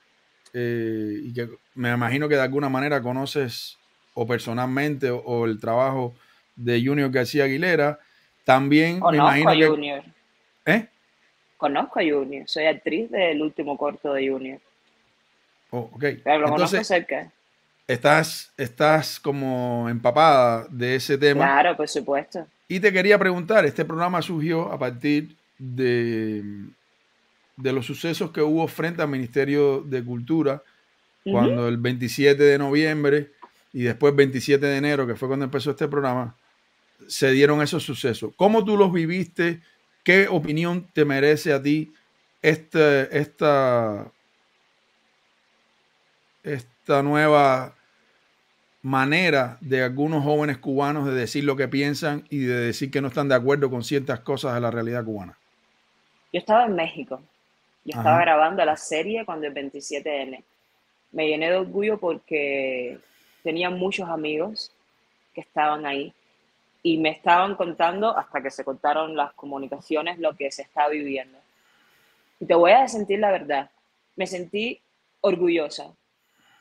eh, y que me imagino que de alguna manera conoces o personalmente o, o el trabajo de Junior García Aguilera. También me Conozco imagino a que... Junior. ¿Eh? Conozco a Junior. Soy actriz del último corto de Junior. Oh, ok. Pero lo conozco cerca. estás, estás como empapada de ese tema. Claro, por supuesto. Y te quería preguntar, este programa surgió a partir de, de los sucesos que hubo frente al Ministerio de Cultura, cuando el 27 de noviembre y después 27 de enero, que fue cuando empezó este programa, se dieron esos sucesos. ¿Cómo tú los viviste? ¿Qué opinión te merece a ti este, esta, esta nueva manera de algunos jóvenes cubanos de decir lo que piensan y de decir que no están de acuerdo con ciertas cosas de la realidad cubana? Yo estaba en México. Yo estaba grabando la serie cuando el 27N. Me llené de orgullo porque tenía muchos amigos que estaban ahí y me estaban contando, hasta que se contaron las comunicaciones, lo que se está viviendo. Y te voy a sentir la verdad. Me sentí orgullosa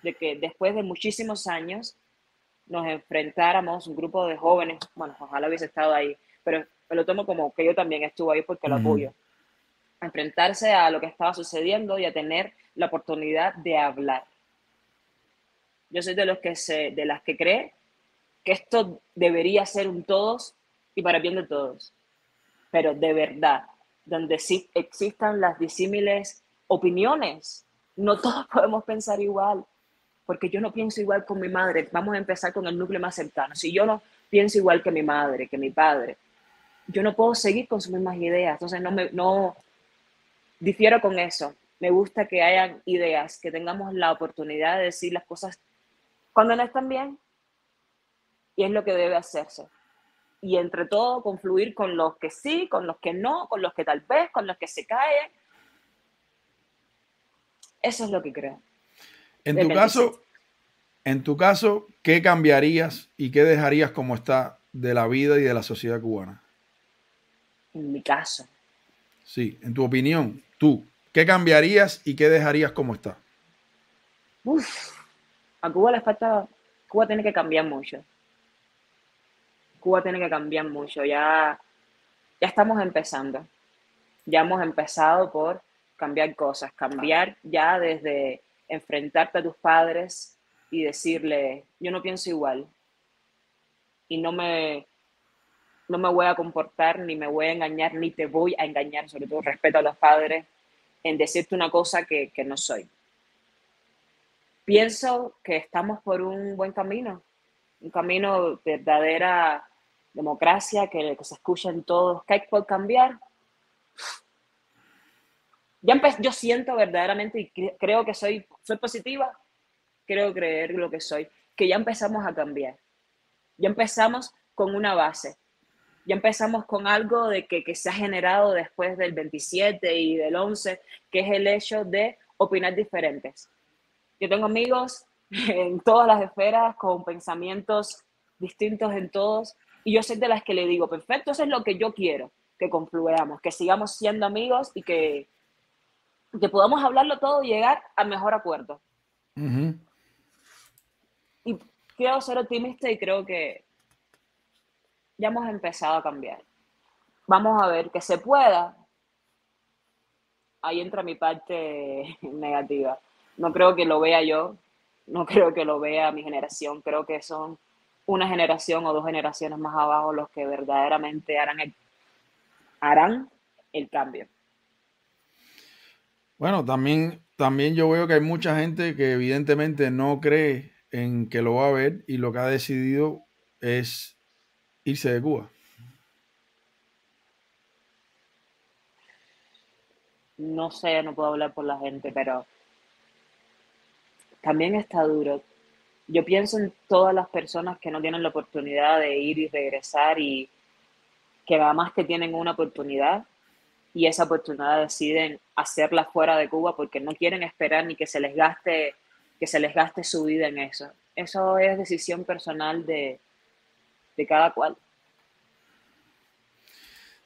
de que después de muchísimos años nos enfrentáramos, un grupo de jóvenes, bueno, ojalá hubiese estado ahí, pero me lo tomo como que yo también estuve ahí porque lo apoyo. A enfrentarse a lo que estaba sucediendo y a tener la oportunidad de hablar. Yo soy de los que se, de las que cree que esto debería ser un todos y para bien de todos. Pero de verdad, donde sí existan las disímiles opiniones, no todos podemos pensar igual, porque yo no pienso igual con mi madre. Vamos a empezar con el núcleo más cercano. Si yo no pienso igual que mi madre, que mi padre, yo no puedo seguir con sus mismas ideas. Entonces no me no difiero con eso. Me gusta que hayan ideas, que tengamos la oportunidad de decir las cosas cuando no están bien y es lo que debe hacerse. Y entre todo, confluir con los que sí, con los que no, con los que tal vez, con los que se caen. Eso es lo que creo. En tu 27. caso, en tu caso, ¿qué cambiarías y qué dejarías como está de la vida y de la sociedad cubana? En mi caso, Sí, en tu opinión, tú, ¿qué cambiarías y qué dejarías como está? uf, a Cuba le falta, Cuba tiene que cambiar mucho. Cuba tiene que cambiar mucho. Ya, ya estamos empezando. Ya hemos empezado por cambiar cosas, cambiar ya desde enfrentarte a tus padres y decirle, yo no pienso igual. y no me, no me voy a comportar, ni me voy a engañar, ni te voy a engañar, sobre todo respeto a los padres, en decirte una cosa que, que no soy. Pienso que estamos por un buen camino, un camino de verdadera democracia, que, que se escuchen todos, hay por cambiar. Ya yo siento verdaderamente y creo que soy, soy positiva, creo creer lo que soy, que ya empezamos a cambiar. Ya empezamos con una base. Ya empezamos con algo de que, que se ha generado después del 27 y del 11, que es el hecho de opinar diferentes. Yo tengo amigos en todas las esferas con pensamientos distintos en todos y yo soy de las que le digo, perfecto, eso es lo que yo quiero, que confluyamos, que sigamos siendo amigos y que, que podamos hablarlo todo y llegar a mejor acuerdo. Y quiero ser optimista y creo que ya hemos empezado a cambiar. Vamos a ver que se pueda. Ahí entra mi parte negativa. No creo que lo vea yo, no creo que lo vea mi generación, creo que son una generación o dos generaciones más abajo los que verdaderamente harán el, harán el cambio. Bueno, también, también yo veo que hay mucha gente que evidentemente no cree en que lo va a ver y lo que ha decidido es irse de Cuba. No sé, no puedo hablar por la gente, pero también está duro. Yo pienso en todas las personas que no tienen la oportunidad de ir y regresar y que nada más que tienen una oportunidad y esa oportunidad deciden hacerla fuera de Cuba porque no quieren esperar ni que se les gaste que se les gaste su vida en eso. Eso es decisión personal de, de cada cual.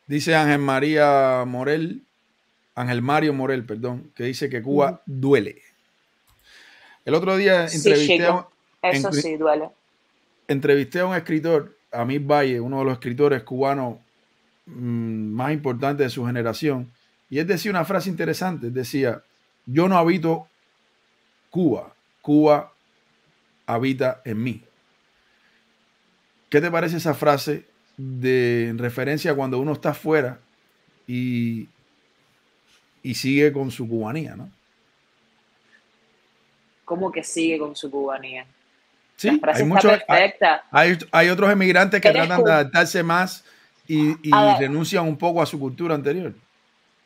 Dice Ángel María Morel, Ángel Mario Morel, perdón, que dice que Cuba duele. El otro día entrevisté, a, Eso sí, duele. entrevisté a un escritor, Amir Valle, uno de los escritores cubanos mm, más importantes de su generación, y él decía una frase interesante, decía, yo no habito Cuba, Cuba habita en mí. ¿Qué te parece esa frase de referencia cuando uno está afuera y, y sigue con su cubanía, ¿no? ¿Cómo que sigue con su cubanía? Sí, hay, muchos, hay, hay, otros emigrantes que tratan de adaptarse más y, y renuncian un poco a su cultura anterior.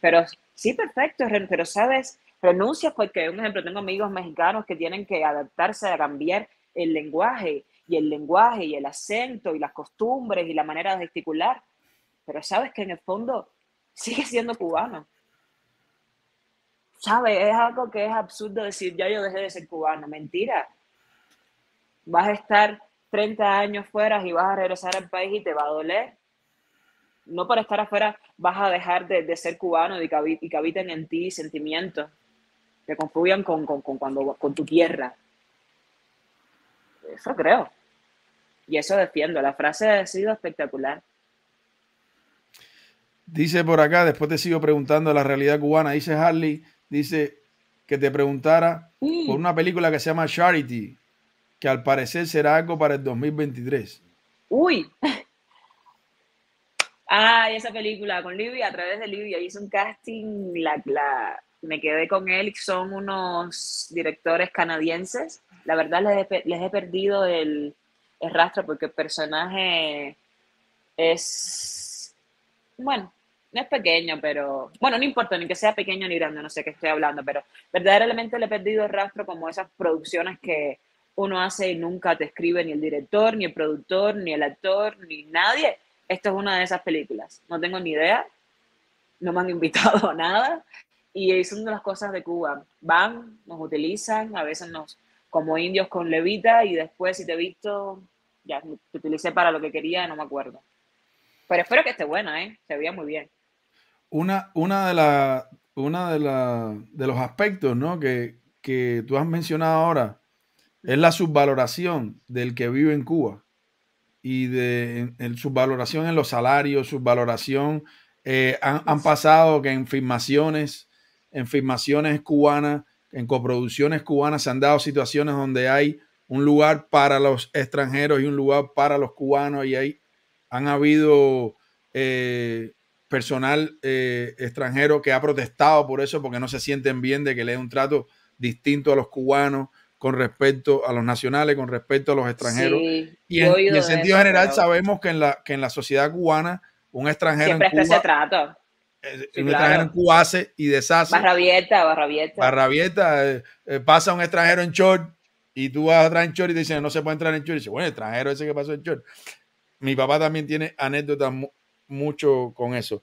Pero sí, perfecto, pero sabes, renuncias porque, un ejemplo, tengo amigos mexicanos que tienen que adaptarse a cambiar el lenguaje y el lenguaje y el acento y las costumbres y la manera de gesticular, pero sabes que en el fondo sigue siendo cubano. ¿Sabes? Es algo que es absurdo decir, ya yo dejé de ser cubano. Mentira. Vas a estar 30 años fuera y vas a regresar al país y te va a doler. No por estar afuera vas a dejar de, ser cubano y que, y que, habiten en ti sentimientos que confluyan con, con, con, cuando, con tu tierra. Eso creo. Y eso defiendo. La frase ha sido espectacular. Dice por acá, después te sigo preguntando la realidad cubana. Dice Harley, dice que te preguntara por una película que se llama Charity, que al parecer será algo para el 2023. Uy. Ay, esa película con Livia, a través de Livia, hizo un casting, la, la, me quedé con él, son unos directores canadienses. La verdad les les he perdido el, es rastro porque el personaje es, bueno, no es pequeño, pero, bueno, no importa ni que sea pequeño ni grande, no sé qué estoy hablando, pero verdaderamente le he perdido el rastro como esas producciones que uno hace y nunca te escribe ni el director, ni el productor, ni el actor, ni nadie. Esto es una de esas películas. No tengo ni idea, no me han invitado a nada y son de las cosas de Cuba. Van, nos utilizan, a veces nos como indios con levita y después si te he visto, ya te utilicé para lo que quería, no me acuerdo. Pero espero que esté buena, ¿eh? Se veía muy bien. Una, una de la, una de, la, de los aspectos ¿no? que, que tú has mencionado ahora es la subvaloración del que vive en Cuba y de en, subvaloración en los salarios, subvaloración. Eh, han, han, pasado que en filmaciones, en filmaciones cubanas en coproducciones cubanas se han dado situaciones donde hay un lugar para los extranjeros y un lugar para los cubanos y ahí han habido eh, personal eh, extranjero que ha protestado por eso porque no se sienten bien de que le den un trato distinto a los cubanos con respecto a los nacionales, con respecto a los extranjeros. Sí, y en, de sentido eso, general pero sabemos que en, la, que en la sociedad cubana un extranjero Siempre en Cuba, trato. eh, Sí, un claro. extranjero en Cuba hace y deshace. Barra abierta, barra abierta. Barra abierta, eh, eh, pasa un extranjero en short y tú vas a entrar en short y te dicen no se puede entrar en short. Y dice, bueno, el extranjero ese que pasó en short. Mi papá también tiene anécdotas mu- mucho con eso.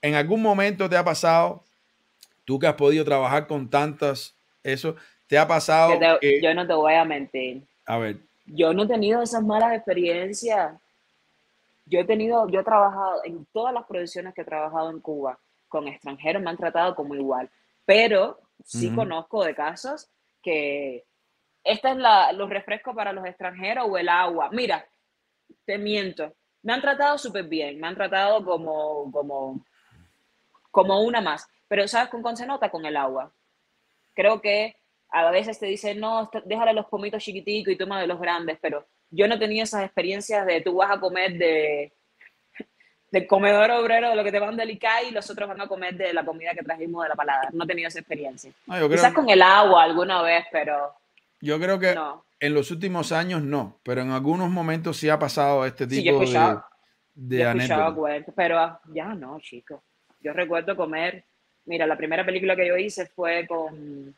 ¿En algún momento te ha pasado, tú que has podido trabajar con tantas, eso, te ha pasado te- que, yo no te voy a mentir. a ver, Yo no he tenido esas malas experiencias. Yo he tenido, yo he trabajado en todas las producciones que he trabajado en Cuba con extranjeros, me han tratado como igual. Pero sí Ujú. conozco de casos que esta es la, los refrescos para los extranjeros o el agua. Mira, te miento. Me han tratado súper bien, me han tratado como, como, como una más. Pero ¿sabes con cuál se nota? Con el agua. Creo que a veces te dicen, no, déjale los pomitos chiquiticos y toma de los grandes, pero yo no tenía esas experiencias de tú vas a comer de del comedor obrero de lo que te van del ICAI y los otros van a comer de la comida que trajimos de la palada. No he tenido esa experiencia. no, creo, Quizás con el agua alguna vez, pero yo creo que no. en los últimos años no, pero en algunos momentos sí ha pasado este Sí, yo he tipo de, de Yo he escuchado anécdotas. cuentos, pero ya no, chicos. Yo recuerdo comer. Mira, la primera película que yo hice fue con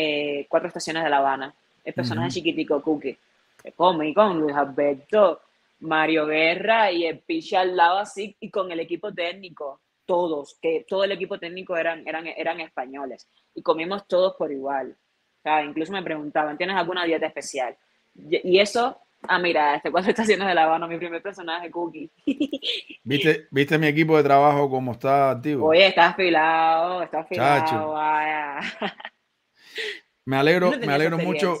eh, Cuatro Estaciones de La Habana. El personaje Ujú. chiquitico, Cookie. Que come con Luis Alberto, Mario Guerra y el piche al lado así, y con el equipo técnico. Todos, que todo el equipo técnico eran, eran, eran españoles. Y comimos todos por igual. O sea, incluso me preguntaban, ¿tienes alguna dieta especial? Y eso, ah, mira, este Cuatro Estaciones de La Habana, mi primer personaje, Cookie. ¿Viste, ¿Viste mi equipo de trabajo cómo está activo? Oye, estás afilado, estás afilado, Chacho. vaya. me alegro, No me alegro mucho.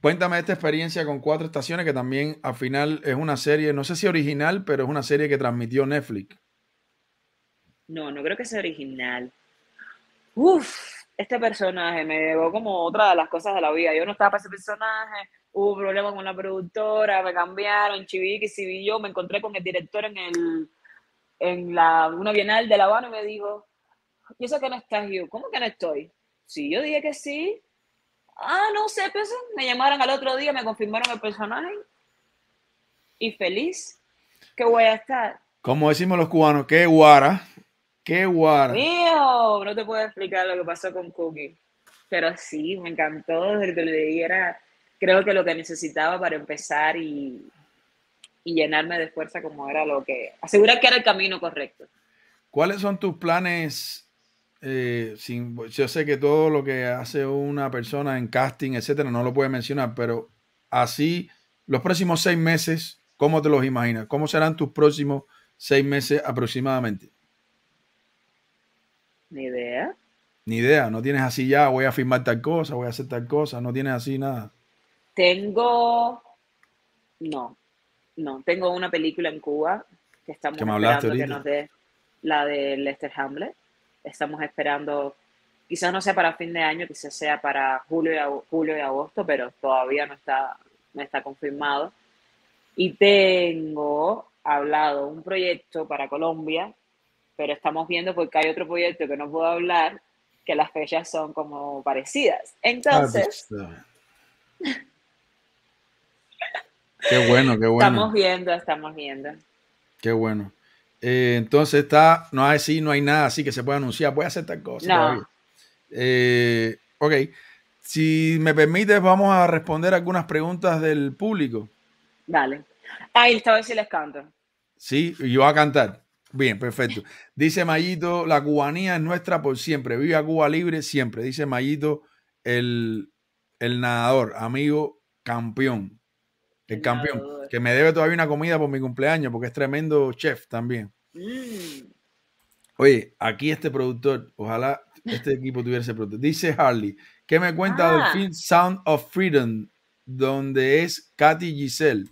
Cuéntame esta experiencia con Cuatro Estaciones, que también al final es una serie, no sé si original, pero es una serie que transmitió Netflix. No, no creo que sea original. Uf, este personaje me llegó como otra de las cosas de la vida. Yo no estaba para ese personaje, hubo problemas con la productora, me cambiaron, chivique, y yo me encontré con el director en el en la una bienal de La Habana y me dijo, ¿y eso que no estás yo? ¿Cómo que no estoy? Sí, yo dije que sí. Ah, no sé, pues me llamaron al otro día, me confirmaron el personaje y feliz que voy a estar. Como decimos los cubanos, qué guara, qué guara. Mío, no te puedo explicar lo que pasó con Cookie. Pero sí, me encantó desde que le di. Era, creo que lo que necesitaba para empezar y, y llenarme de fuerza como era lo que... Asegurar que era el camino correcto. ¿Cuáles son tus planes? Eh, sin, yo sé que todo lo que hace una persona en casting, etcétera, no lo puede mencionar, pero así, los próximos seis meses, ¿cómo te los imaginas? ¿Cómo serán tus próximos seis meses aproximadamente? Ni idea. Ni idea, no tienes así ya, voy a firmar tal cosa, voy a hacer tal cosa, no tienes así nada. Tengo... No, no. Tengo una película en Cuba que estamos esperando que nos dé la de Lester Hamlet. Estamos esperando, quizás no sea para fin de año, quizás sea para julio y, julio y agosto, pero todavía no está, no está confirmado. Y tengo hablado un proyecto para Colombia, pero estamos viendo porque hay otro proyecto que no puedo hablar, que las fechas son como parecidas. Entonces, Qué bueno, qué bueno. estamos viendo, estamos viendo. Qué bueno. Eh, entonces está, no hay así, no hay nada así que se pueda anunciar. Voy a hacer tal cosa No. Eh, ok. Si me permites, vamos a responder algunas preguntas del público. Dale. Ay, esta vez sí les canto. Sí, yo voy a cantar. Bien, perfecto. Dice Mayito, la cubanía es nuestra por siempre. Viva Cuba libre siempre. Dice Mayito, el, el nadador, amigo campeón. El campeón. Que me debe todavía una comida por mi cumpleaños porque es tremendo chef también. Mm, Oye, aquí este productor, ojalá este equipo tuviera ese productor. Dice Harley, ¿qué me cuenta del Ah. film Sound of Freedom, donde es Katy Giselle?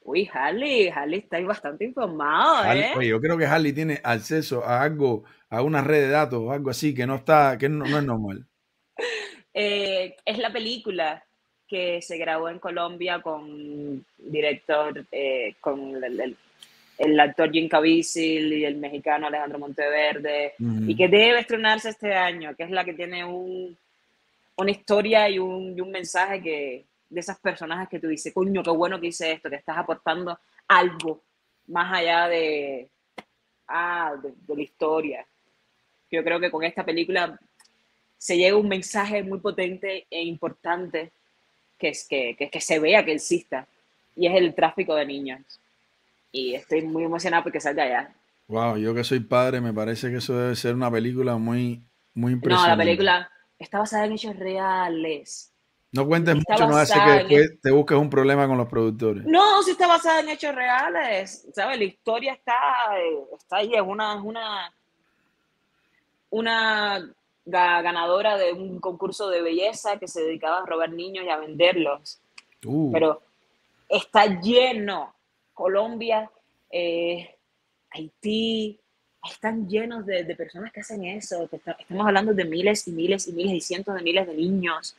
Uy, Harley, Harley está ahí bastante informado, Harley- ¿eh? oye, yo creo que Harley tiene acceso a algo, a una red de datos o algo así que no está, que no, no es normal. Eh, es la película que se grabó en Colombia con director, eh, con el, el, actor Jim Caviezel y el mexicano Alejandro Monteverde, y que debe estrenarse este año, que es la que tiene un, una historia y un, y un mensaje que de esas personajes que tú dices, coño, qué bueno que hice esto, que estás aportando algo más allá de, ah, de, de la historia. Yo creo que con esta película se llega un mensaje muy potente e importante que, es, que, que, que se vea que exista, y es el tráfico de niños. Y estoy muy emocionado porque salga allá. Wow, yo que soy padre, me parece que eso debe ser una película muy, muy impresionante. No, la película está basada en hechos reales. No cuentes mucho, no hace que después te busques un problema con los productores. No, sí está basada en hechos reales. ¿Sabes? La historia está, eh, está ahí, es una, es una, una ganadora de un concurso de belleza que se dedicaba a robar niños y a venderlos. Uh. Pero está lleno. Colombia, eh, Haití, están llenos de, de, personas que hacen eso. estamos hablando de miles y miles y miles y cientos de miles de niños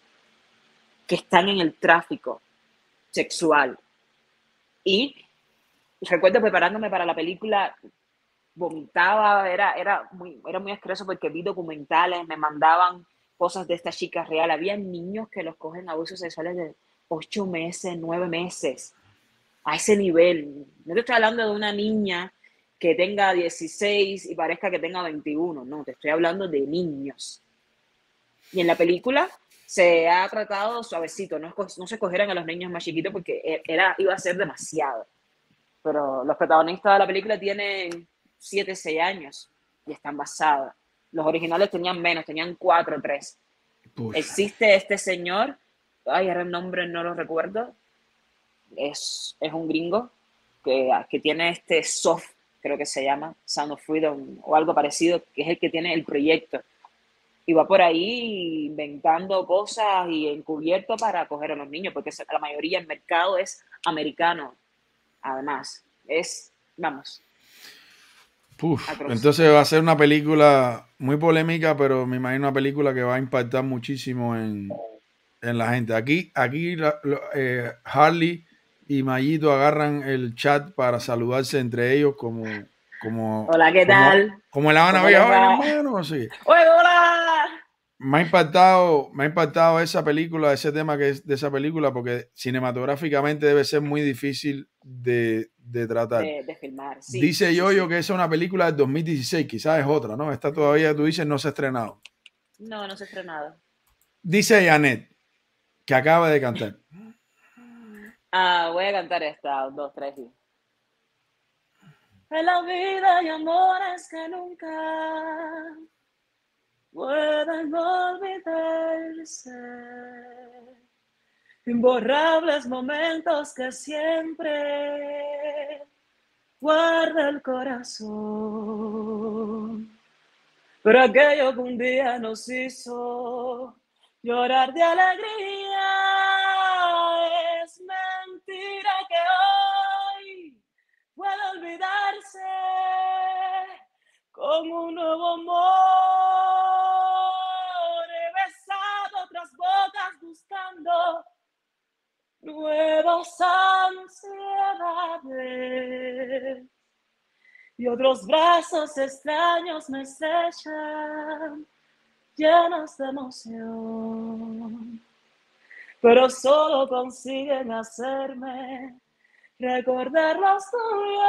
que están en el tráfico sexual. Y recuerdo preparándome para la película, vomitaba, era, era, muy, era muy asqueroso porque vi documentales, me mandaban cosas de estas chicas real. Había niños que los cogen abusos sexuales de ocho meses, nueve meses, a ese nivel. No te estoy hablando de una niña que tenga 16 y parezca que tenga 21, no, te estoy hablando de niños. Y en la película se ha tratado suavecito, no, no se cogieran a los niños más chiquitos porque e, era, iba a ser demasiado. Pero los protagonistas de la película tienen 7, 6 años y están basados. Los originales tenían menos, tenían 4 o 3. Existe este señor, ay, ahora el nombre no lo recuerdo, es, es un gringo que, que tiene este soft, creo que se llama, Sound of Freedom o algo parecido, que es el que tiene el proyecto. Y va por ahí inventando cosas y encubierto para coger a los niños, porque la mayoría del mercado es americano. Además, es, vamos, entonces va a ser una película muy polémica, pero me imagino una película que va a impactar muchísimo en, la gente. Aquí, aquí eh, Harley y Mayito agarran el chat para saludarse entre ellos como... como hola, ¿qué tal? Como, la van a ver hermano, sí. hola! Me ha impactado, me ha impactado esa película, ese tema que es de esa película, porque cinematográficamente debe ser muy difícil de, de tratar. De, filmar, Dice yo, yo que es una película del 2016, quizás es otra, ¿no? Está todavía, tú dices, no se ha estrenado. No, no se ha estrenado. Dice Janet, que acaba de cantar. Ah, voy a cantar esta, dos, tres y... En la vida hay amores que nunca pueden olvidarse. Imborrables momentos que siempre guarda el corazón. Pero aquello que un día nos hizo llorar de alegría es mentira que hoy puede olvidarse como un nuevo amor. Nuevas ansiedades y otros brazos extraños me estrechan llenos de emoción, pero solo consiguen hacerme recordar los tuyos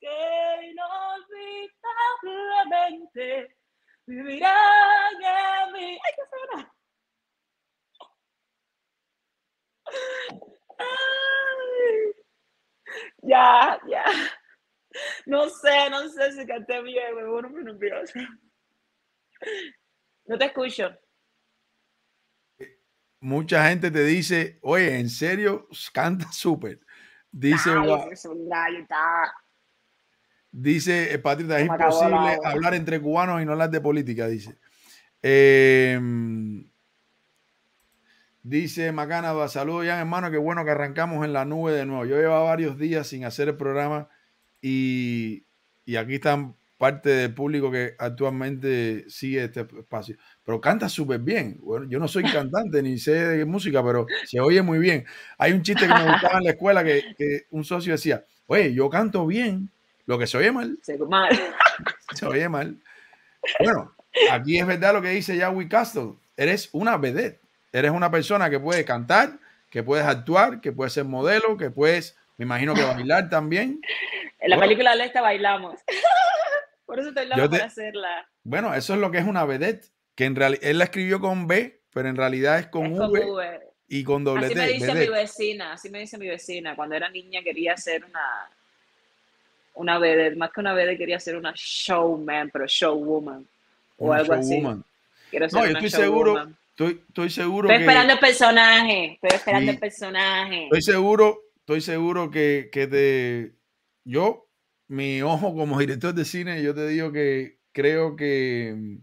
que inolvidablemente vivirán en mí. ¡Ay, qué suena! Ya, ya. No sé, no sé si canté bien, me vuelvo muy nerviosa. No te escucho. Mucha gente te dice, oye, en serio, canta súper. Dice, Dice, eh, Patricia, es imposible hablar entre cubanos y no hablar de política, dice. Eh, Dice Macana, saludos ya hermano, qué bueno que arrancamos en la nube de nuevo. Yo llevaba varios días sin hacer el programa y, aquí están parte del público que actualmente sigue este espacio. Pero canta súper bien. Bueno, yo no soy cantante ni sé de música, pero se oye muy bien. Hay un chiste que me gustaba en la escuela que, que un socio decía, oye, yo canto bien, lo que se oye mal, Se- mal. se oye mal. Bueno, aquí es verdad lo que dice Yahweh Castle. Eres una vedette. Eres una persona que puede cantar, que puedes actuar, que puedes ser modelo, que puedes, me imagino que bailar también. En la Bueno. película de esta bailamos. Por eso estoy loca Yo te- para hacerla. Bueno, eso es lo que es una vedette, que en realidad él la escribió con B, pero en realidad es con Es con V V. y con doble Así T. me dice mi vedette. vecina, así me dice mi vecina. Cuando era niña quería ser una, una vedette, más que una vedette quería ser una showman, pero showwoman o Una algo así. showwoman. Quiero ser No, yo estoy seguro. Estoy, estoy seguro Estoy que esperando el personaje, estoy esperando Sí. el personaje. estoy seguro, estoy seguro que, que te yo, mi ojo como director de cine, yo te digo que creo que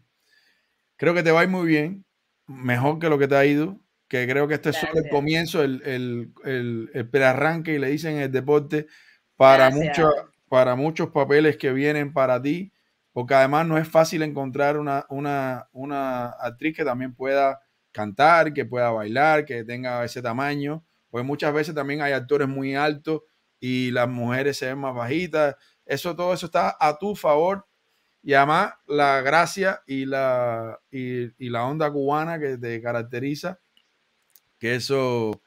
creo que te va a ir muy bien, mejor que lo que te ha ido, que creo que este es solo el comienzo, el, el, el, el prearranque, y le dicen en el deporte, para muchos, para muchos papeles que vienen para ti, porque además no es fácil encontrar una, una, una actriz que también pueda cantar, que pueda bailar, que tenga ese tamaño, pues muchas veces también hay actores muy altos y las mujeres se ven más bajitas, eso todo eso está a tu favor y además la gracia y la, y, la onda cubana que te caracteriza, que eso,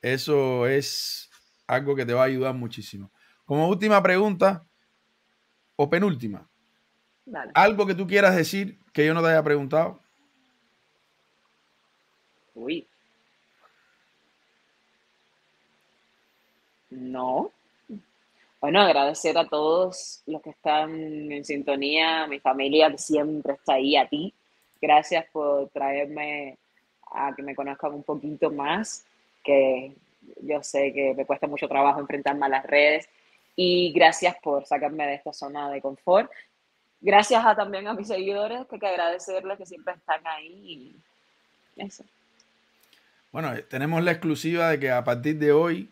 eso es algo que te va a ayudar muchísimo. Como última pregunta, o penúltima, Dale. algo que tú quieras decir que yo no te haya preguntado. Uy. No. Bueno, agradecer a todos los que están en sintonía, a mi familia que siempre está ahí, a ti. Gracias por traerme a que me conozcan un poquito más, que yo sé que me cuesta mucho trabajo enfrentarme a las redes. Y gracias por sacarme de esta zona de confort. Gracias a, también a mis seguidores, que hay que agradecerles que siempre están ahí. Y eso. Bueno, eh, tenemos la exclusiva de que a partir de hoy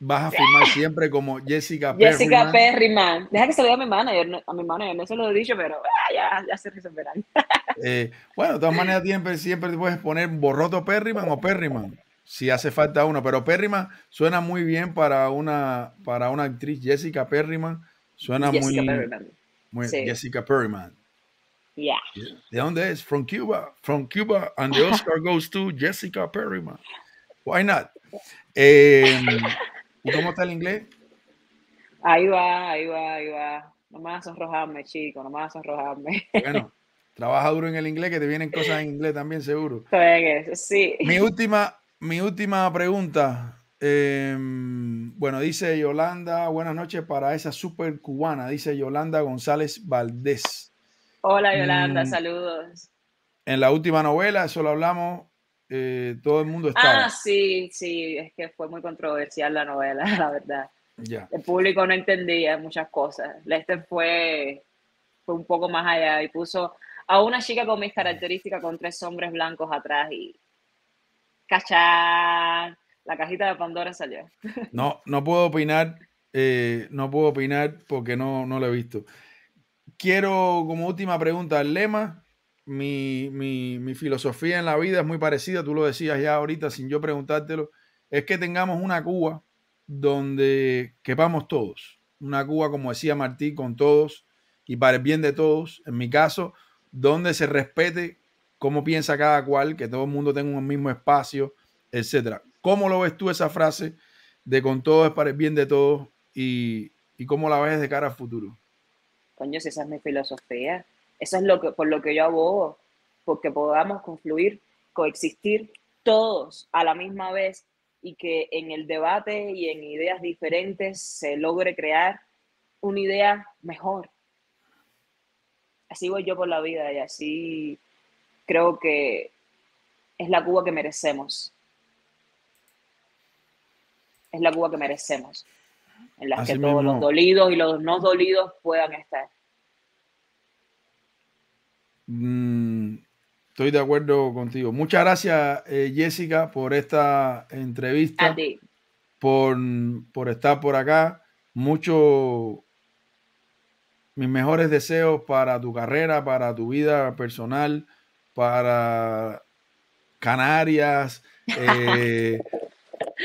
vas a firmar siempre como Jessica Jessica Perryman. Perryman. Deja que se lo diga a mi manager, no- a mi manager, no se lo he dicho, pero ah, ya, ya se resolverán. Eh, bueno, de todas maneras siempre, siempre te puedes poner Borroto Perryman o Perryman, si hace falta uno, pero Perryman suena muy bien para una, para una actriz, Jessica Perryman, suena Jessica muy, Perryman. Sí. Jessica Perryman. Yeah. ¿De dónde es? From Cuba. From Cuba. And the Oscar goes to Jessica Perryman. Why not? Eh, ¿Y cómo está el inglés? Ahí va, ahí va, ahí va. No me vas a sonrojarme, chico, no me vas a sonrojarme. Bueno, trabaja duro en el inglés, que te vienen cosas en inglés también, seguro. sí. Mi última, mi última pregunta. Eh, bueno, dice Yolanda, buenas noches para esa super cubana, dice Yolanda González Valdés. Hola, Yolanda, Mm. saludos. En la última novela, eso lo hablamos, eh, todo el mundo estaba. Ah, sí, sí, es que fue muy controversial la novela, la verdad. Ya. El público no entendía muchas cosas. Lester fue, fue un poco más allá y puso a una chica con mis características con tres hombres blancos atrás y cachán, la cajita de Pandora salió. No, no puedo opinar, eh, no puedo opinar porque no, no lo he visto. Quiero como última pregunta, el lema, mi, mi, mi filosofía en la vida es muy parecida, tú lo decías ya ahorita sin yo preguntártelo, es que tengamos una Cuba donde quepamos todos, una Cuba como decía Martí, con todos y para el bien de todos, en mi caso, donde se respete cómo piensa cada cual, que todo el mundo tenga un mismo espacio, etcétera. ¿Cómo lo ves tú esa frase de con todo es para el bien de todos y, y cómo la ves de cara al futuro? Coño, si esa es mi filosofía. Eso es lo que, por lo que yo abogo, porque podamos confluir, coexistir todos a la misma vez y que en el debate y en ideas diferentes se logre crear una idea mejor. Así voy yo por la vida y así creo que es la Cuba que merecemos. Es la Cuba que merecemos, en la que todos los dolidos y los no dolidos puedan estar. Mm, estoy de acuerdo contigo. Muchas gracias, eh, Jessica, por esta entrevista, A ti. por, por estar por acá. Mucho, mis mejores deseos para tu carrera, para tu vida personal, para Canarias, eh,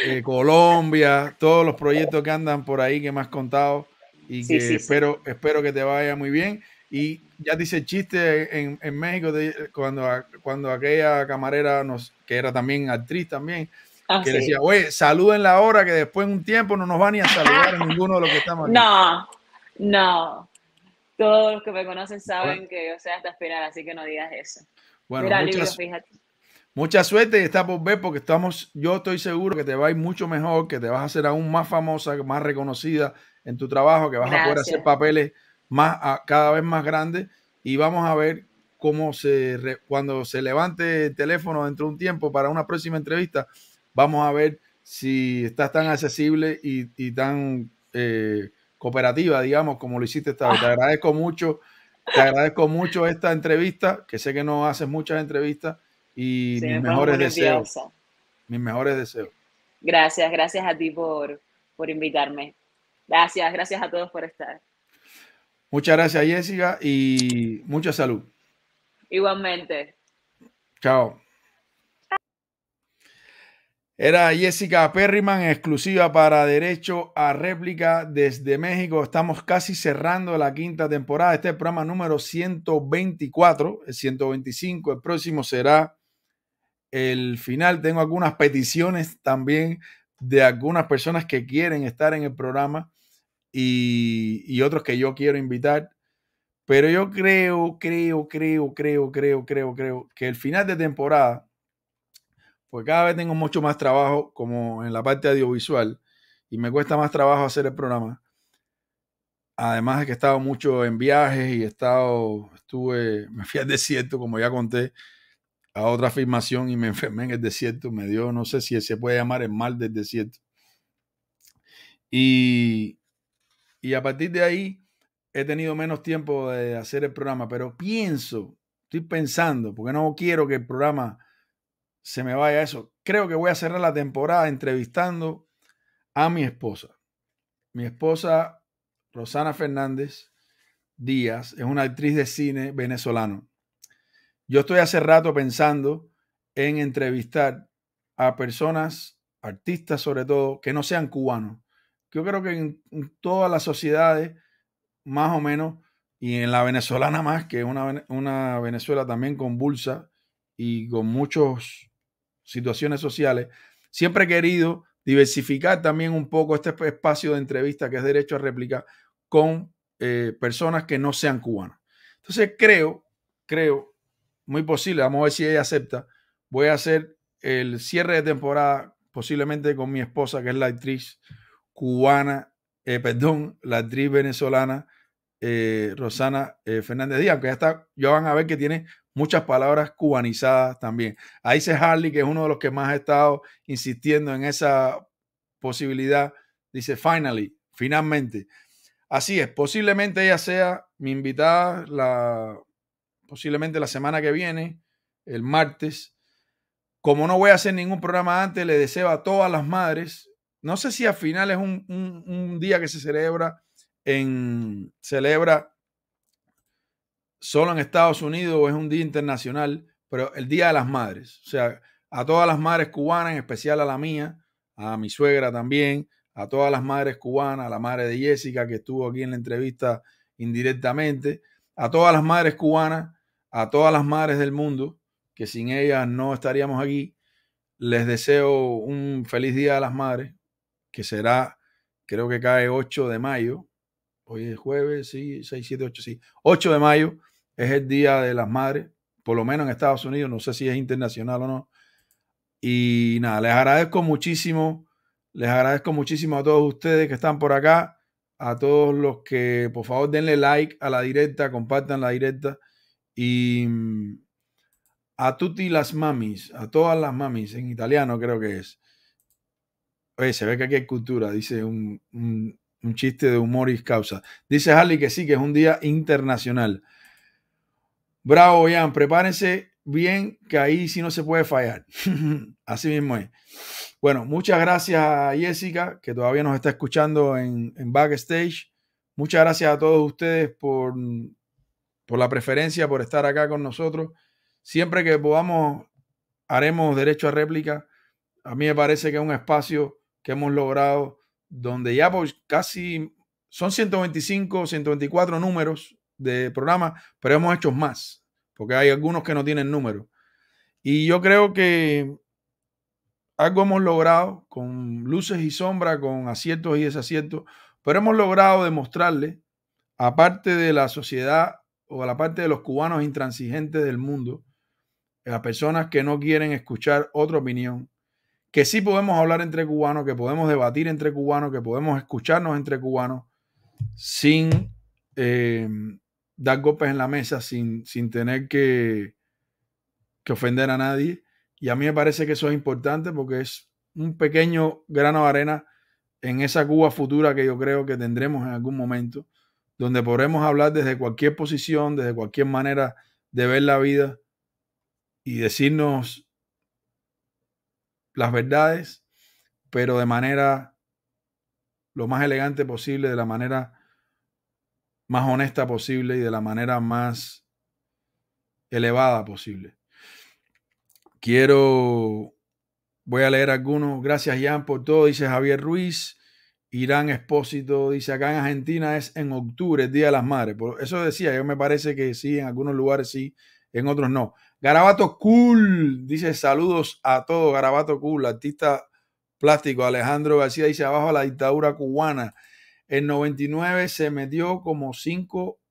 eh, Colombia, todos los proyectos que andan por ahí que me has contado y Sí, que sí, sí. espero, espero que te vaya muy bien. Y ya dice el chiste en, en México de- cuando, cuando aquella camarera nos, que era también actriz también, Ah, que decía, oye, saluden la hora que después en un tiempo no nos van ni a saludar a ninguno de los que estamos aquí. No, no. Todos los que me conocen saben Bueno. que yo sé hasta final, así que no digas eso. Bueno, Mira, muchas, fíjate. Mucha suerte y está por ver porque estamos, yo estoy seguro que te va a ir mucho mejor, que te vas a hacer aún más famosa, más reconocida en tu trabajo, que vas a poder hacer papeles más, a- cada vez más grandes y vamos a ver cómo se, cuando se levante el teléfono dentro de un tiempo para una próxima entrevista, vamos a ver si estás tan accesible y, y tan eh, cooperativa, digamos, como lo hiciste esta vez. Te agradezco mucho, te agradezco mucho esta entrevista, que sé que no haces muchas entrevistas y mis mejores deseos, nerviosa. mis mejores deseos. Gracias, gracias a ti por, por invitarme. Gracias, gracias a todos por estar. Muchas gracias, Jessica, y mucha salud. Igualmente. Chao. Era Jessica Perryman, exclusiva para Derecho a Réplica desde México. Estamos casi cerrando la quinta temporada. Este es el programa número 124, el 125. El próximo será el final. Tengo algunas peticiones también de algunas personas que quieren estar en el programa y, otros que yo quiero invitar. Pero yo creo, creo, creo, creo, creo, creo, creo que el final de temporada, pues cada vez tengo mucho más trabajo como en la parte audiovisual y me cuesta más trabajo hacer el programa. Además de que he estado mucho en viajes y he estado, estuve, me fui al desierto, como ya conté, a otra filmación y me enfermé en el desierto. Me dio, no sé si se puede llamar el mal del desierto. Y, y a partir de ahí he tenido menos tiempo de hacer el programa, pero pienso, estoy pensando, porque no quiero que el programa se me vaya a eso. Creo que voy a cerrar la temporada entrevistando a mi esposa. Mi esposa, Rosana Fernández Díaz, es una actriz de cine venezolano. Yo estoy hace rato pensando en entrevistar a personas, artistas sobre todo, que no sean cubanos. Yo creo que en, todas las sociedades, más o menos, y en la venezolana más, que es una, una Venezuela también convulsa y con muchas situaciones sociales, siempre he querido diversificar también un poco este espacio de entrevista que es derecho a réplica con eh, personas que no sean cubanas. Entonces creo, creo, muy posible, vamos a ver si ella acepta, voy a hacer el cierre de temporada posiblemente con mi esposa, que es la actriz cubana, eh, perdón, la actriz venezolana eh, Rosana eh, Fernández Díaz, aunque ya está, ya van a ver que tiene muchas palabras cubanizadas también. Ahí dice Harley, que es uno de los que más ha estado insistiendo en esa posibilidad, dice finally, finalmente. Así es, posiblemente ella sea mi invitada la, posiblemente la semana que viene, el martes. Como no voy a hacer ningún programa antes, le deseo a todas las madres, no sé si al final es un, un, un día que se celebra en, celebra solo en Estados Unidos o es un día internacional, pero el Día de las Madres. O sea, a todas las madres cubanas, en especial a la mía, a mi suegra también, a todas las madres cubanas, a la madre de Jessica que estuvo aquí en la entrevista indirectamente, a todas las madres cubanas, a todas las madres del mundo, que sin ellas no estaríamos aquí. Les deseo un feliz Día de las Madres, que será, creo que cae 8 de mayo. Hoy es jueves, sí, 6, 7, 8, sí. 8 de mayo es el Día de las Madres, por lo menos en Estados Unidos, no sé si es internacional o no. Y nada, les agradezco muchísimo, les agradezco muchísimo a todos ustedes que están por acá, a todos los que por favor denle like a la directa, compartan la directa y a tutti las mamis, a todas las mamis, en italiano creo que es. Se ve que aquí hay cultura, dice un, un, chiste de humoris causa. Dice Harley que sí, que es un día internacional. Bravo, Jan, prepárense bien, que ahí sí no se puede fallar. Así mismo es. Bueno, muchas gracias a Jessica, que todavía nos está escuchando en, en backstage. Muchas gracias a todos ustedes por, por la preferencia, por estar acá con nosotros. Siempre que podamos, haremos derecho a réplica. A mí me parece que es un espacio que hemos logrado donde ya pues casi son 125, 124 números de programa, pero hemos hecho más, porque hay algunos que no tienen números. Y yo creo que algo hemos logrado con luces y sombras, con aciertos y desaciertos, pero hemos logrado demostrarle, aparte de la sociedad o a la parte de los cubanos intransigentes del mundo, a personas que no quieren escuchar otra opinión, que sí podemos hablar entre cubanos, que podemos debatir entre cubanos, que podemos escucharnos entre cubanos sin eh, dar golpes en la mesa, sin, sin tener que, que ofender a nadie. Y a mí me parece que eso es importante porque es un pequeño grano de arena en esa Cuba futura que yo creo que tendremos en algún momento, donde podremos hablar desde cualquier posición, desde cualquier manera de ver la vida y decirnos las verdades, pero de manera lo más elegante posible, de la manera más honesta posible y de la manera más elevada posible. Quiero Voy a leer algunos. Gracias, Jan, por todo. Dice Javier Ruiz. Irán Expósito dice acá en Argentina es en octubre, Día de las Madres. Por eso decía, yo me parece que sí, en algunos lugares sí, en otros no. Garabato Cool dice saludos a todos. Garabato Cool, artista plástico. Alejandro García dice abajo la dictadura cubana. En 99 se metió como cinco,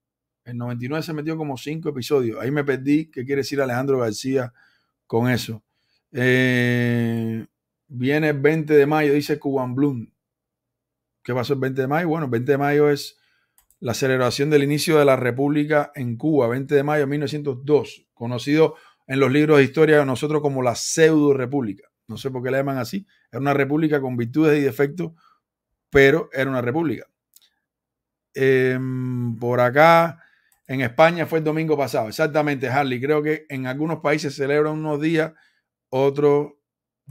en 99 se metió como cinco episodios. Ahí me perdí. ¿Qué quiere decir Alejandro García con eso? Eh, viene el 20 de mayo, dice Cuban Bloom. ¿Qué pasó el 20 de mayo? Bueno, el 20 de mayo es la celebración del inicio de la República en Cuba, 20 de mayo de 1902, conocido en los libros de historia de nosotros como la pseudo república. No sé por qué la llaman así. Era una república con virtudes y defectos, pero era una república. Em, por acá, en España fue el domingo pasado. Exactamente, Harley. Creo que en algunos países celebran unos días otro,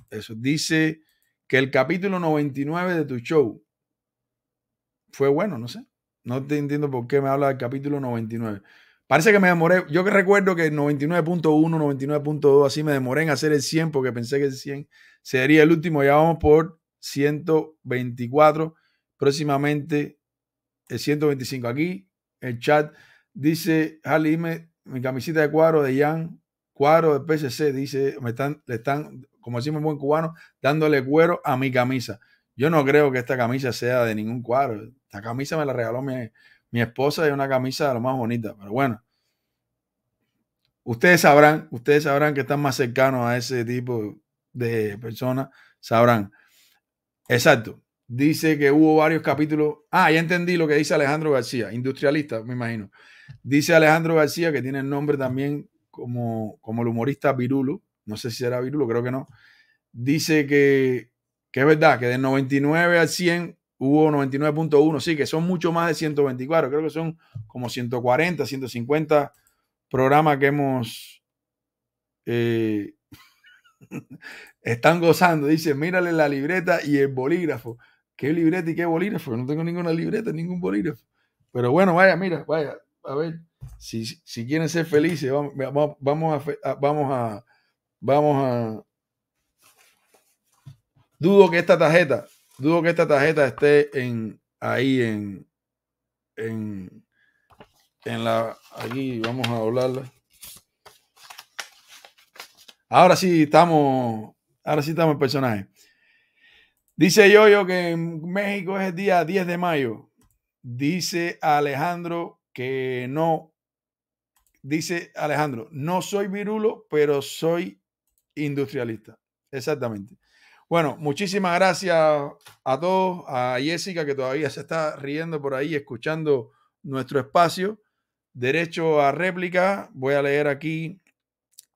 eso dice que el capítulo 99 de tu show fue bueno, no sé. No te entiendo por qué me habla del capítulo 99. Parece que me demoré. Yo que recuerdo que 99.1, 99.2, así me demoré en hacer el 100 porque pensé que el 100 sería el último. Ya vamos por 124. Próximamente el 125. Aquí el chat dice: Harley, dime mi camiseta de cuadro de Jan cuadro de PCC, dice, me están, le están, como decimos en buen cubano, dándole cuero a mi camisa. Yo no creo que esta camisa sea de ningún cuadro. Esta camisa me la regaló mi, mi esposa y es una camisa de lo más bonita. Pero bueno, ustedes sabrán, ustedes sabrán que están más cercanos a ese tipo de personas, sabrán. Exacto. Dice que hubo varios capítulos. Ah, ya entendí lo que dice Alejandro García, industrialista, me imagino. Dice Alejandro García que tiene el nombre también como, como el humorista Virulo, no sé si era Virulo, creo que no, dice que, que es verdad, que del 99 al 100 hubo 99.1, sí, que son mucho más de 124, creo que son como 140, 150 programas que hemos... Eh, están gozando, dice, mírale la libreta y el bolígrafo. ¿Qué libreta y qué bolígrafo? No tengo ninguna libreta, ningún bolígrafo. Pero bueno, vaya, mira, vaya, a ver si, si quieren ser felices, vamos, vamos, a, vamos a, vamos a, dudo que esta tarjeta, dudo que esta tarjeta esté en, ahí en, en, en la, aquí vamos a hablarla. Ahora sí estamos, ahora sí estamos en personaje. Dice yo, yo que en México es el día 10 de mayo. Dice Alejandro que no Dice Alejandro, no soy virulo, pero soy industrialista. Exactamente. Bueno, muchísimas gracias a todos, a Jessica que todavía se está riendo por ahí, escuchando nuestro espacio. Derecho a réplica, voy a leer aquí.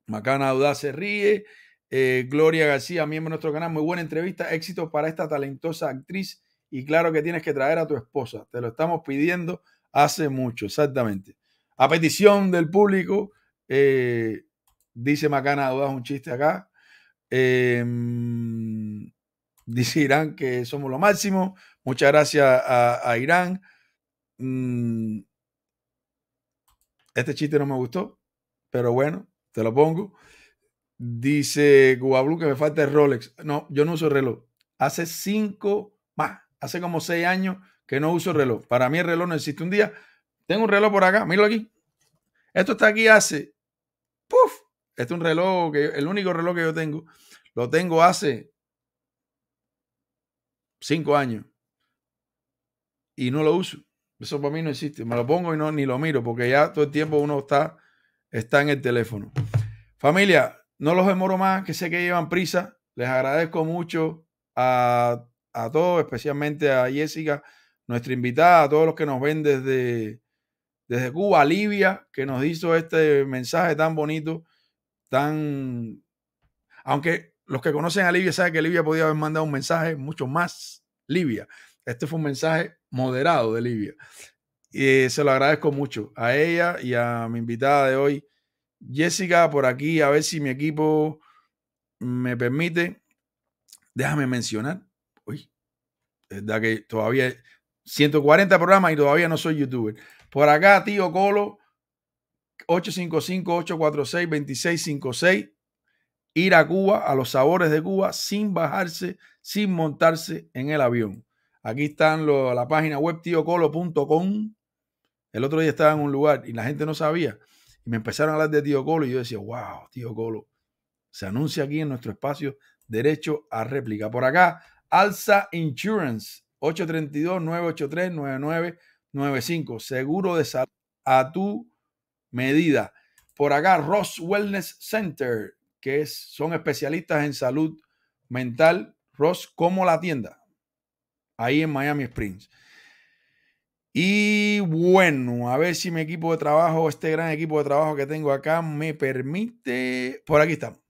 Macana Audaz se ríe. Eh, Gloria García, miembro de nuestro canal, muy buena entrevista. Éxito para esta talentosa actriz. Y claro que tienes que traer a tu esposa. Te lo estamos pidiendo hace mucho, exactamente. A petición del público, eh, dice Macana Dudas un chiste acá. Em, dice Irán que somos lo máximo. Muchas gracias a, Irán. mm, este chiste no me gustó, pero bueno, te lo pongo. Dice Cuba Blue que me falta el Rolex. No, yo no uso reloj. Hace cinco, más, hace como seis años que no uso reloj. Para mí el reloj no existe. Un día tengo un reloj por acá, míralo aquí. Esto está aquí hace, ¡puf! Este es un reloj, que el único reloj que yo tengo, lo tengo hace cinco años y no lo uso. Eso para mí no existe. Me lo pongo y no ni lo miro porque ya todo el tiempo uno está, está en el teléfono. Familia, no los demoro más, que sé que llevan prisa. Les agradezco mucho a, a todos, especialmente a Jessica, nuestra invitada, a todos los que nos ven desde, desde Cuba, a Livia, que nos hizo este mensaje tan bonito, tan... Aunque los que conocen a Livia saben que Livia podía haber mandado un mensaje mucho más Livia. Este fue un mensaje moderado de Livia. Y se lo agradezco mucho a ella y a mi invitada de hoy, Jessica, por aquí, a ver si mi equipo me permite. Déjame mencionar. Uy, es verdad que todavía 140 programas y todavía no soy youtuber. Por acá, tío Colo, 855-846-2656. Ir a Cuba, a los sabores de Cuba, sin bajarse, sin montarse en el avión. Aquí están lo, la página web tiocolo.com. El otro día estaba en un lugar y la gente no sabía. Y me empezaron a hablar de Tío Colo y yo decía, wow, Tío Colo. Se anuncia aquí en nuestro espacio derecho a réplica. Por acá, Alza Insurance, 832-983-9995. Seguro de salud a tu medida. Por acá, Ross Wellness Center, que es, son especialistas en salud mental. Ross como la tienda ahí en Miami Springs. Y bueno, a ver si mi equipo de trabajo, este gran equipo de trabajo que tengo acá, me permite. Por aquí estamos.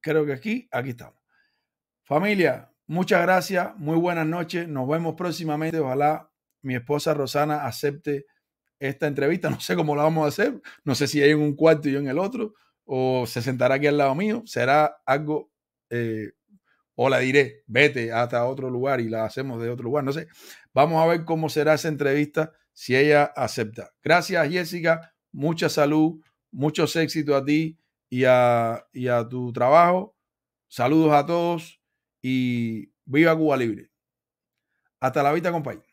Creo que aquí, aquí estamos. Familia, muchas gracias. Muy buenas noches. Nos vemos próximamente. Ojalá mi esposa Rosana acepte esta entrevista. No sé cómo la vamos a hacer. No sé si hay en un cuarto y yo en el otro. O se sentará aquí al lado mío. Será algo eh, o la diré, vete hasta otro lugar y la hacemos de otro lugar. No sé. Vamos a ver cómo será esa entrevista si ella acepta. Gracias, Jessica. Mucha salud, muchos éxitos a ti y a, y a tu trabajo. Saludos a todos y viva Cuba Libre. Hasta la vista, compañero.